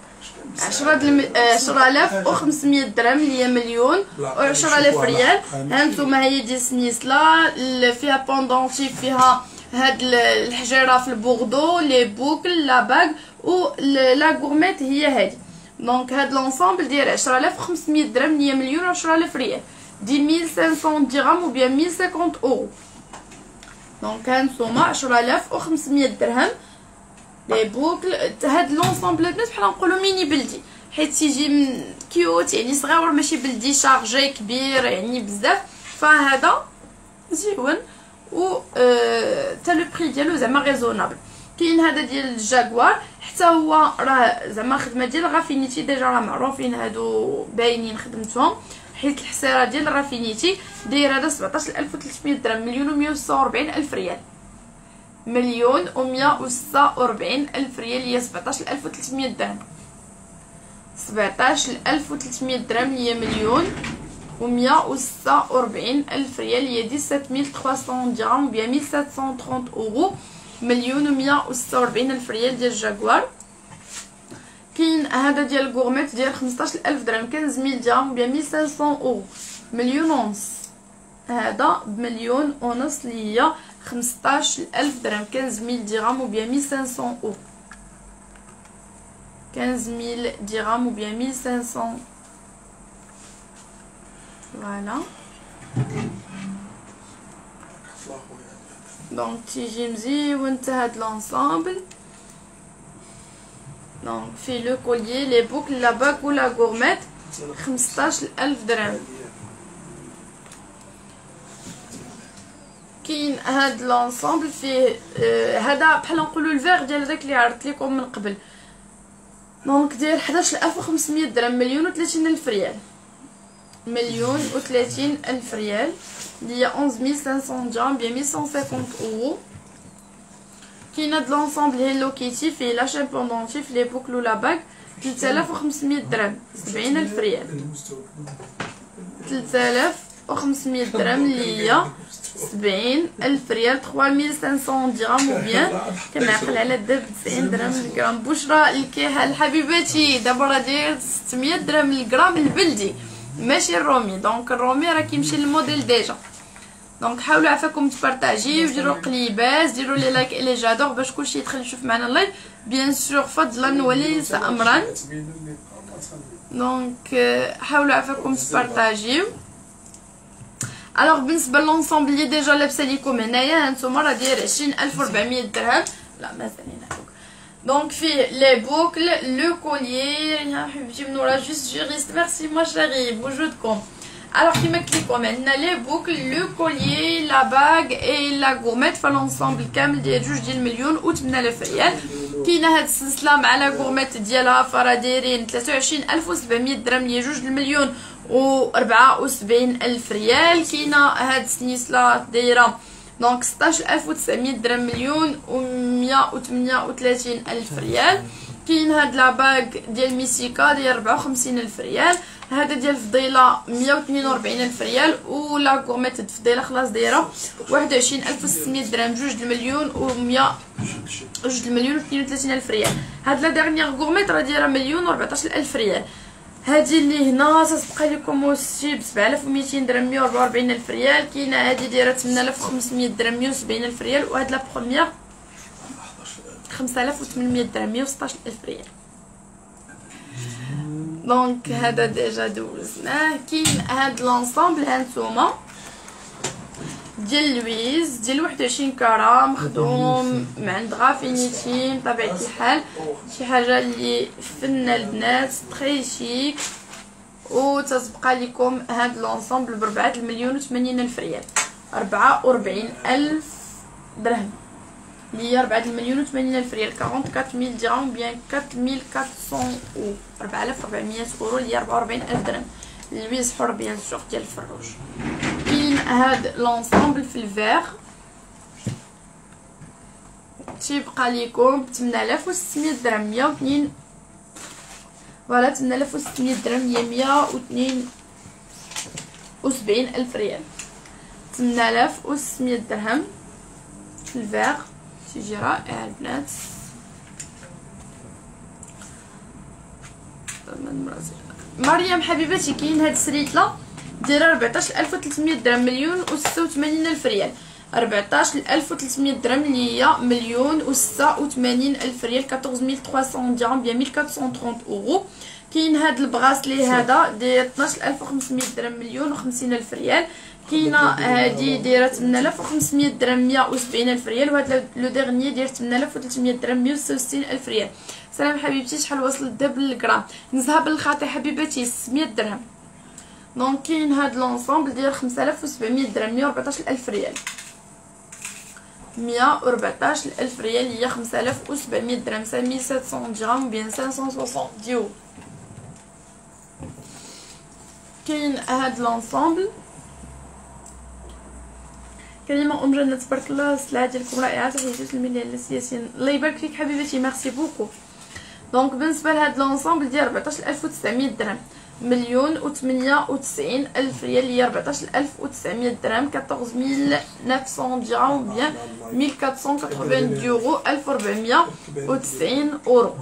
عشرة دل... عشرة آلاف وخمسمية درهم اللي هي مليون وعشرة آلاف ريال. هانتوما هي دي سنيسلا فيها pendentif فيها هاد الحجيره في ال bordeaux les boucles la bague و la gourmette هي هادي. donc هاد l'ensemble ديال عشرة آلاف وخمسمية درهم اللي هي مليون وعشرة آلاف ريال. dix mille cinq cents درهم ou bien mille cinquante euros. donc هانتوما عشرة آلاف وخمسمية درهم. les boucles هاد l'ensemble البنات بحال نقولوا ميني بلدي حيت تيجي cute يعني صغير ماشي بلدي chargé كبير يعني بزاف فهذا زوين و حتى le prix ديالو زعما raisonnable كاين هذا ديال الجاكوار حتى هو راه زعما الخدمه ديال raffinité déjà راه معروفين هادو باينين خدمتهم حيت الحصيره ديال raffinité دايره هذا 17300 درهم مليون و 146 الف ريال مليون و 146 ألف ريال هي 17300 درهم. 17300 درهم هي مليون و 146 ألف ريال هي 17300 درهم و 1730 أورو. مليون و 146 ألف ريال ديال الجاكوار. كاين هذا ديال ال gourmette ديال 15000 درهم 15000 درهم ب 1500 أورو. مليون ونص. هذا بمليون ونص اللي هي 15000 درهم 15000 درهم و ب 1500 اورو 15000 درهم و ب 1500 voilà donc تيجي مزيون حتى هاد l'ensemble donc فيه le collier les boucles la bague و la gourmette خمسطاش الف درهم. كاين هاد l'ensemble فيه آه هذا بحال نقولوا الفيغ ديال داك اللي عرضت لكم من قبل. donc داير 11500 درهم مليون و 30 ألف ريال. مليون و 30 ألف ريال. اللي هي 11500 درهم ب 1150 أورو. كاين هاد l'ensemble Hello Kitty فيه la chaîne pendentif les boucles و la bague. 3500 درهم 70000 ريال. 3500 درهم اللي هي 70000 ريال 3500 درهم ou bien كنعقل على الدب 90 درهم الجرام. بشرى الكحل حبيباتي دابا راه داير 600 درهم الجرام البلدي. ماشي الرومي. donc الرومي راه كيمشي لل modèle déjà. donc حاولوا عفاكم تبارطاجيو ديروا قليبات ديروا les likes les j'adore باش كلشي يدخل يشوف معنا ال live bien sûr فضلا وليس امرا donc حاولوا عفاكم تبارطاجيو alors بالنسبة l'ensemble déjà لابسه ليكم هنايا هانتوما راه داير 20400 درهم لا مازال هنا donc فيه les boucles le collier يا حبيبتي من ورا juste je reste merci ma chérie بوجودكم Alors, qui m'explique maintenant les boucles, le collier, la bague et la gourmette. في l'ensemble كامل ديال جوج ديال المليون و 8000 ريال كاينة هاد السلسله مع la gourmette ديالها فرا دايرين 23700 درهم هي جوج المليون و 74000 ريال. كاينة هاد السنيسله دايرة. donc 16900 درهم مليون و 138000 ريال. كاين هاد la bague ديال Messika ديال 54000 ريال. هذا ديال الفضيله 142 ألف ريال. و la gourmette الفضيله خلاص دايرة. 21600 درهم جوج المليون و 100 جوج المليون و 32 ألف ريال. هاد la dernière gourmette راه دايرة مليون و 14 ألف ريال. هادي اللي هنا تتبقى لكم aussi ب 7200 درهم 144 ألف ريال. كاينة هادي دايره 8500 درهم 170 ألف ريال. وهاد la première 5800 درهم 116 ألف ريال. donc هذا déjà دوزناه. كاين هاد l'ensemble هانتوما ديال لويز ديال 21 carats مخدوم من عند غافينيتي بطبيعه الحال. شي حاجة اللي فنة البنات très chic و تتبقى لكم هاد l'ensemble ب 4 المليون و 80 ألف ريال. 44 ألف درهم. هي 4 مليون و 80 ألف ريال. 44000 درهم bien 4400 و 4400 اورو اللي هي 44 ألف درهم. اللويز حر bien sûr ديال الفروج هاد l'ensemble في الفيغ تيبقى ليكم ب 8600 درهم 102 voilà 8600 درهم هي 172 ألف ريال. 8600 درهم في الفيغ تيجي رائع البنات مريم حبيبتي كاين هاد السنيسله دايره 14300 درهم مليون و 86 ألف ريال. 14300 درهم اللي هي مليون و 86 ألف ريال. 14300 درهم ب 1430 أورو. كاين هاد ال bracelet هذا داير 12500 درهم مليون و 50 ألف ريال. كاينة هادي دايره 8500 درهم 170 ألف ريال. وهاد le dernier داير 8300 درهم 166 ألف ريال. سلام حبيبتي شحال وصل الذهب للغرام نزها بالخاطر حبيبتي 600 درهم. donc كاين هاد l'ensemble ديال 5700 درهم 114 ألف ريال. 114 ألف ريال هي 5700 درهم 5700 درهم bien 560 ديو كاين هاد l'ensemble كلمة ام جنة تبارك الله السلعة ديالكم رائعة تحياتي تسلمي السياسيين. الله يبارك فيك حبيبتي merci beaucoup donc بالنسبة لهاد l'ensemble ديال 14900 درهم مليون و وتسعين ألف ريال هي ربعتاش ألف وتسعمية درهم quatorze mille neuf cents درهم bien mille quatre cent quatre-vingt-dix euros ألف وربعمية وتسعين أورو.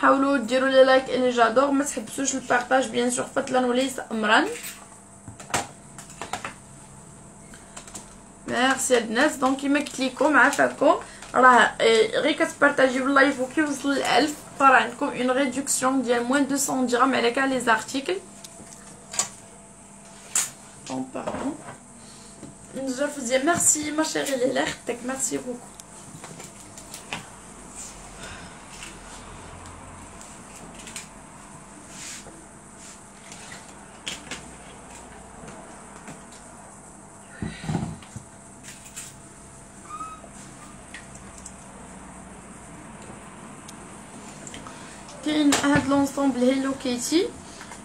حاولوا ديروا لي like les j'adore ما تحبسوش ال partage bien sûr فضلا وليس امرا ميرسي الناس donc كيما قلت لكم عافاكم راه غير كتبارطاجيو ال live وكيوصل ل 1000 فراه عندكم une réduction ديال moins 200 درهم على كاع les articles oh pardon نجرف ديال merci ma chérie ليلى خدتك merci beaucoup كاين هاد l'ensemble Hello Kitty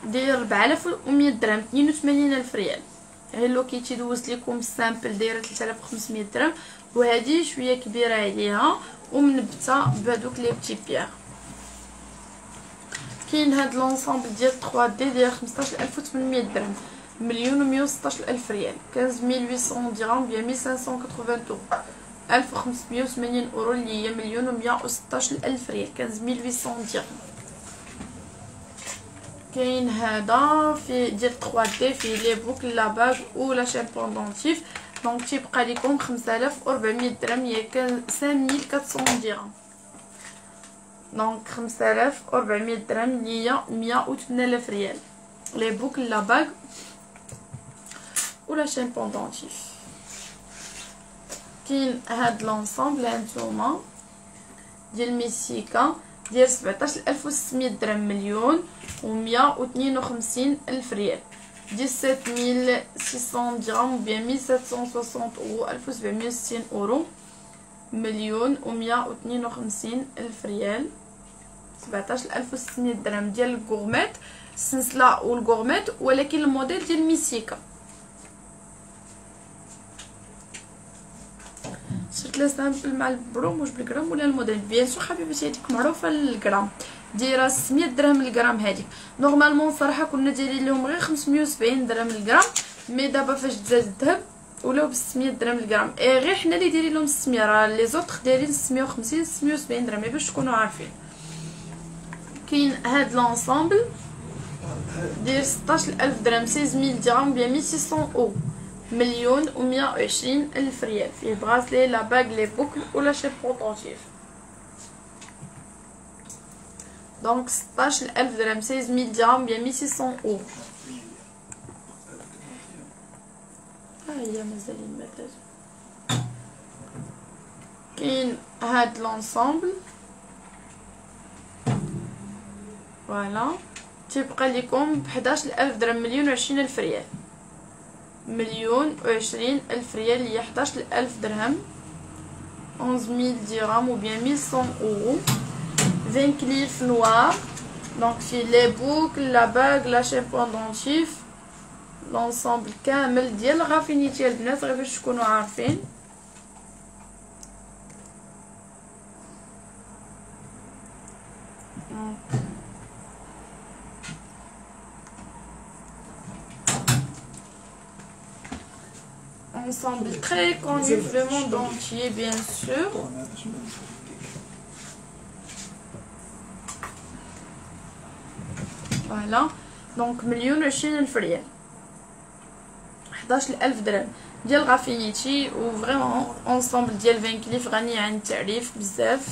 داير 4100 درهم 82000 ريال. Hello Kitty دوزت لكم ال simple دايرة 3500 درهم وهذه شوية كبيرة عليها ومنبتة بهذوك les petites pierres كاين هاد l'ensemble ديال 3 D داير 15800 درهم مليون و 116 ألف ريال 15800 درهم ب 1580 اورو 1580 أورو اللي هي مليون و 116 ألف ريال 15800 درهم كاين هذا في ديال 3 D فيه les boucles la bague و la chaîne pendentif donc تيبقى لكم 5400 درهم هي 5400 درهم donc 5400 درهم اللي هي 108000 ريال les boucles la bague و la chaîne pendentif كاين هاد l'ensemble هانتوما ديال Messika ديال 17600 درهم مليون و 152 ألف ريال. 17600 درهم bien 1760 اورو 1760 أورو مليون و 152 ألف ريال. 17600 درهم ديال ال gourmette السلسلة وال gourmette ولكن الموديل ديال Messika. شريت لها simple مع البروم واش بالغرام ولا الموديل. bien sûr حبيبتي هذيك معروفة الغرام. دايرة 600 درهم الغرام هذيك normalement صراحة كنا دايرين لهم غير 570 درهم الغرام mais دابا فاش تزاد الذهب ولاو ب 600 درهم الغرام. اي غير حنا اللي دايرين لهم 600 راه les autres دايرين 650 670 درهم باش تكونوا عارفين. كاين هاد l'ensemble داير 16000 درهم 16000 درهم ب 1600 اورو مليون و مية وعشرين ألف ريال فيه bracelet la bague les boucles و la chaîne pendentif donc ستاش ألف درهم seize mille درهم bien mille six cents أورو ها هي مازال ماتت كاين هاد l'ensemble voilà تيبقى لكم بحداش ألف درهم مليون وعشرين ألف ريال مليون وعشرين ألف ريال هي حداش ألف درهم. onze mille درهم ou bien mille cent euros Van Cleef noir donc في les boucles la bague la chaîne pendentif l'ensemble كامل ديال غافينيتي البنات غير باش تكونوا عارفين ensemble très connu le monde entier bien sûr. voilà donc مليون وعشرين الف ريال حداش الف درهم ديال غافينيتي و vraiment ensemble ديال Van Cleef غني عن التعريف بزاف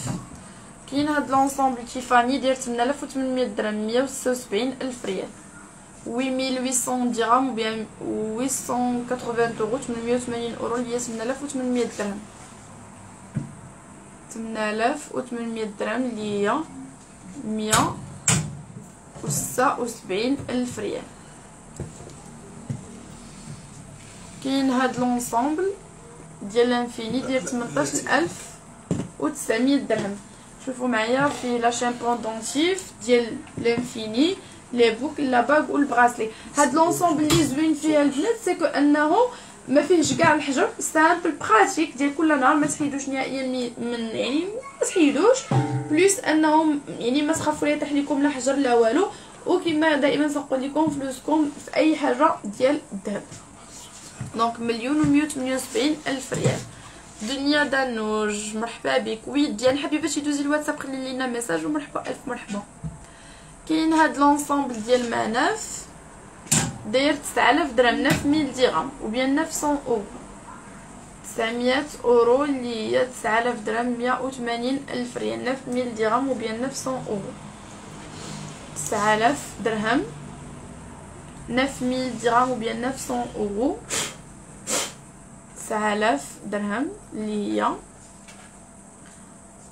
كاين هاد l'ensemble Tiffany داير 8800 درهم 176 الف ريال 8800 درهم bien 880 اورو 880 اورو اللي هي 8800 درهم 8800 درهم اللي هي 176 الف ريال كاين هاد l'ensemble ديال لانفيني ديال 18900 درهم شوفوا معايا في la chaîne pendentif ديال l'infini les boucles la bague وال bracelet هاد l'ensemble اللي زوين فيها البنات c'est que انه ما فيهش كاع الحجر simple pratique ديال كل نهار ما تحيدوش نهائيا من يعني ما تحيدوش plus انهم يعني ما تخافوا لا يطيح لكم لا حجر لا والو وكما دائما تنقول لكم فلوسكم في اي حاجة ديال الذهب donc مليون و 178 الف ريال دنيا دانوج مرحبا بك oui ديال حبيبتي دوزي الواتساب خلي لينا message ومرحبا الف مرحبا كاين هاد l'ensemble ديال ماناف داير 9000 درهم 9000 درهم ou bien 900 اورو 900 أورو اللي هي 9000 درهم 180 ألف ريال 9000 درهم ou bien 900 اورو 9000 درهم 9000 درهم ou bien 900 اورو 9000 درهم اللي هي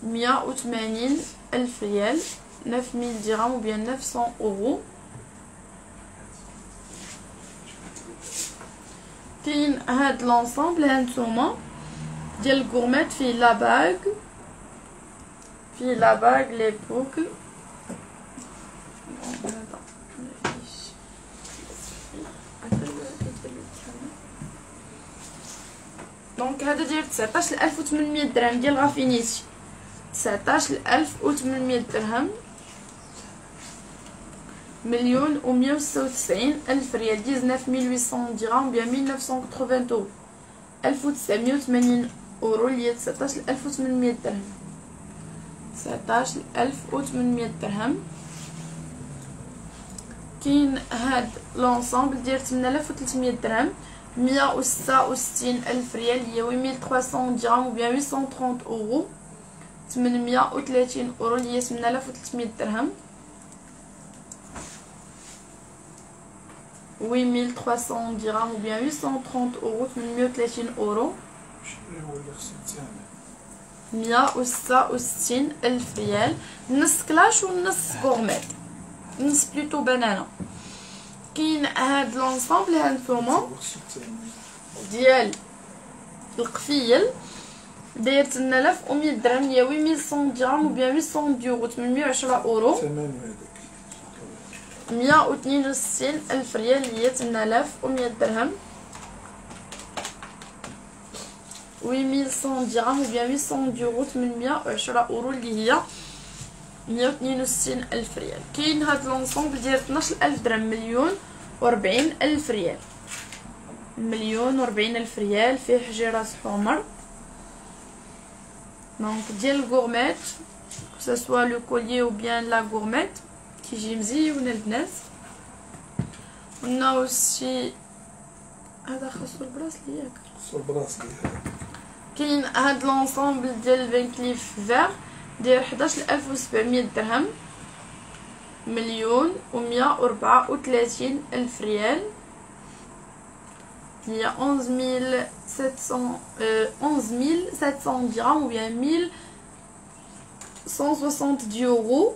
180 ألف ريال. 9000 درهم ou bien 900 euros. كاين هاد l'ensemble هانتوما ديال ال gourmette فيه la bague فيه la bague les boucles donc هذا ديال 19800 درهم ديال غافينيتي 19800 درهم مليون و مية وستة وتسعين ألف ريال dix-neuf mille huit cents درهم bien mille neuf cent quatre-vingts euros ألف وتسعمية وثمانين أورو هي تسعتاش ألف وثمنمية درهم. تسعتاش ألف وثمنمية درهم. كاين هاد l'ensemble ديال تمنالاف وتلتمية درهم مية وستة وستين ألف ريال هي huit mille trois cents درهم ou bien huit cent trente euros. تمنمية وتلاتين أورو هي تمنالاف وتلتمية درهم. 8300 dirhams ou bien 830 euros 830 euros 166 ألف ريال نص كلاش ونص gourmette نص plutôt بنانا كاين هاد l'ensemble هانتوما ديال القفيل داير 8100 درهم هي 8100 درهم ou bien 800 يورو 810 اورو مية واثنين وستين ألف ريال هي تمنالاف ومية درهم. mille cent درهم ou huit cents euros تمنمية أورو اللي هي مية واثنين وستين ألف ريال. كاين هاد l'ensemble ديال اثناش ألف درهم مليون وربعين ألف ريال. مليون وربعين ألف ريال فيه حجيرات حمر donc ديال ال gourmette soit le collier ou bien gourmette كيجي مزيون البنات. قلنا aussi هذا خاصو ال bracelet ياك خاصو ال bracelet كاين هاد l'ensemble ديال ال Van Cleef vert داير 11700 درهم مليون و مية وربعة وثلاثين ألف ريال. هي 11700 11700 درهم ou bien 1170 euros.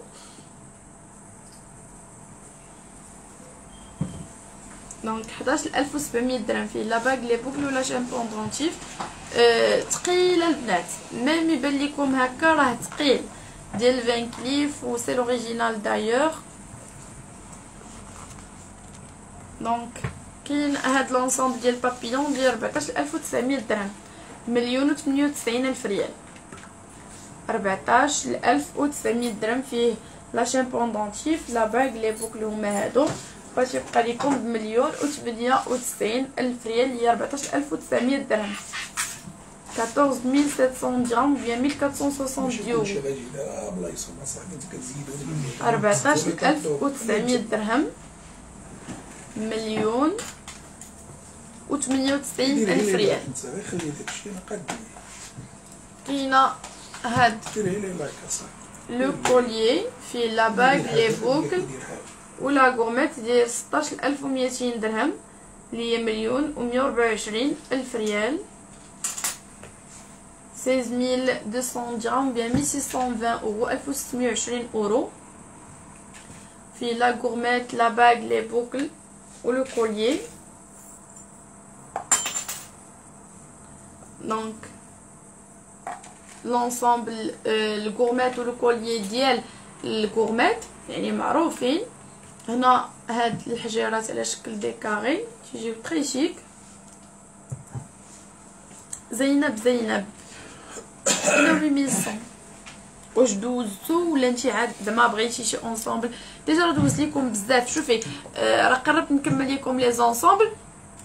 donc 11700 درهم فيه. la bague les boucles و la chaîne pendentif أه ثقيل البنات. même يبان لكم هكا راه ثقيل ديال Van Cleef و c'est l'original d'ailleurs donc كاين هاد l'ensemble ديال بابيون ديال 14900 درهم. مليون و 98 ألف ريال. 14900 درهم فيه. la chaîne pendentif la bague les boucles هما هادو. باش يبقى لكم بمليون و تمنية وتسعين ألف ريال هي ربعتاش ألف وتسعمية درهم. 14700 درهم bien 1460 يورو 14900 درهم. مليون و 98 ألف ريال. كاينة هاد le collier فيه la bague les boucles و la gourmette داير 16200 درهم اللي هي مليون و124 ألف ريال. 16200 درهم bien 1620 اورو 1620 اورو في la gourmette la bague les boucles و le collier. donc l'ensemble ال gourmette و le collier ديال ال gourmette يعني معروفين. هنا هاد الحجيرات على شكل des carrés تيجيو très chic زينب. زينب هنا 8100 واش دوزتو ولا انت عاد زعما بغيتي شي ensemble déjà راه ليكم بزاف. شوفي آه راه قربت نكمل لكم les ensembles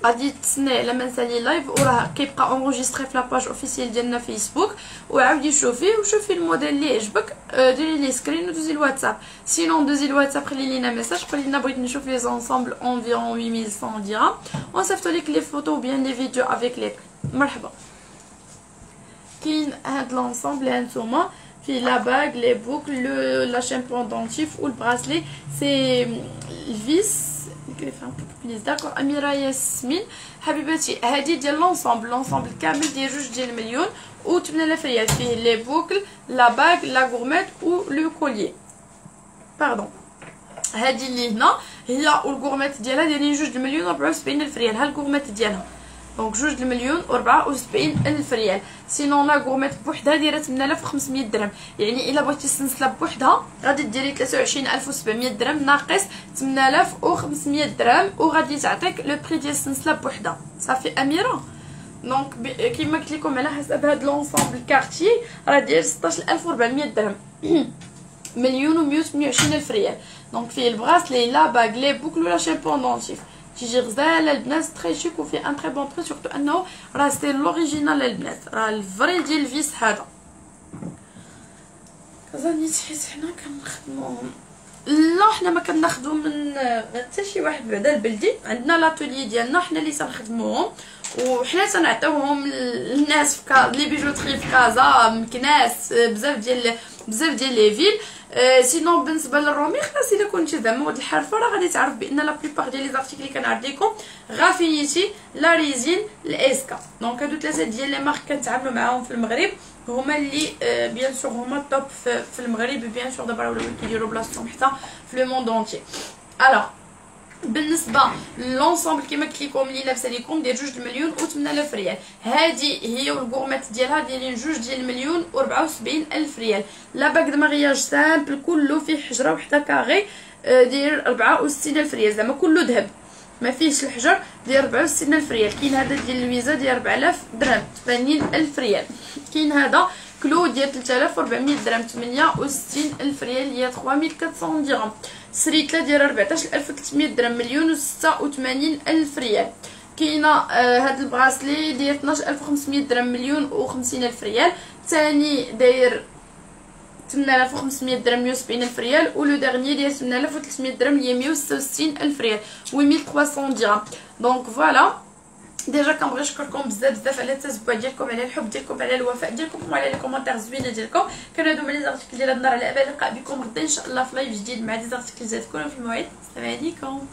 غادي تسنى على ما نسالي live وراه كيبقى enregistré في la page officielle ديالنا فيسبوك وعاودي شوفيه وشوفي الموديل اللي يعجبك ديري les screens ودوزي الواتساب. sinon دوزي الواتساب خلي لينا message قولي لنا بغيت نشوف les ensembles environ 8100 درهم ونصيفطو لك les photos bien les vidéos avec les مرحبا كاين هاد l'ensemble هانتوما في la bague les boucles la chaîne pendentif و ال bracelet سي الفيس كيف ان بليز داكور اميره ياسمين حبيباتي هادي ديال لونسومبل لونسومبل كامل ديال جوج ديال المليون و 8000 ريال فيه لي بوكل لا باغ لا غورميت و لو كوليي باردون هادي اللي هنا هي والغورميت ديالها دايرين جوج المليون و 74000 ريال ها الغورميت ديالها دونك جوج المليون و 74 ألف ريال. سينون لا بوحدها دايرة 8500 درهم. يعني إلا بغيتي السلسلة بوحدها غادي ديري 23700 درهم ناقص 8500 درهم وغادي تعطيك le prix ديال السلسلة بوحدها. صافي اميره donc كيما قلت لكم على حسب هاد l'ensemble Cartier راه داير 16400 درهم. [clears throat] مليون و 128 ألف ريال. donc فيه ال bracelet la bague les boucles و la chaîne pendentif تيجي غزاله البنات très chic وفي un très bon prix surtout انه راه سي لوريجينال البنات راه الفري ديال الفيس هذا كازاني حيت حنا كنخدمو لا حنا ما كناخدو من حتى شي واحد بعدا البلدي عندنا لاتولي ديالنا حنا اللي تنخدموهم وحنا تنعطيوهم للناس في كازا لي بيجوتري في كازا مكناس بزاف ديال بزاف ديال لي فيل أه سينون بالنسبة للرومي خلاص الا كنتي زعما ود الحرفه راه غادي تعرف بأن لا بليبار ديال لي زارتيكل اللي كنعرض لكم غافينيتي لا ريزين الاسكا دونك هادو ثلاثة ديال لي مارك كنتعاملوا معاهم في المغرب. هما اللي بيان سور هما توب في, في المغرب. بيان سور دابا ولاو كيديروا بلاصتهم حتى في لو موند اونتي الوغ بالنسبة لونسومبل كيما قلت لكم اللي لابسة لكم ديال جوج المليون و 8000 ريال. هذه هي والغورمات ديالها دايرين جوج ديال المليون و 74 ألف ريال. لا باك دو مارياج سامبل كله فيه حجرة وحدة كاغي داير 64 ألف ريال. زعما كله ذهب. ما فيهش الحجر داير 64 ألف ريال. كاين هذا ديال الويزا داير 4000 درهم 80 ألف ريال. كاين هذا كلو ديال 3400 درهم 68 ألف ريال هي 3400 درهم سريتله ديال 14300 درهم مليون و 86 ألف ريال. كاينة آه هاد البغاسلي داير 12500 درهم مليون و 50 ألف ريال. ثاني داير 8500 درهم 170 ألف ريال. و le dernier داير 8300 درهم اللي هي 166 ألف ريال. و 1300 درهم donc voilà déjà كنبغي نشكركم بزاف بزاف على التتبع ديالكم على الحب ديالكم على الوفاء ديالكم وعلى les commentaires زوينه ديالكم كنادو مع les articles ديال النهار على امل اللقاء بكم غدا ان شاء الله في live جديد مع les articles جداد كلهم في الموعد السلام عليكم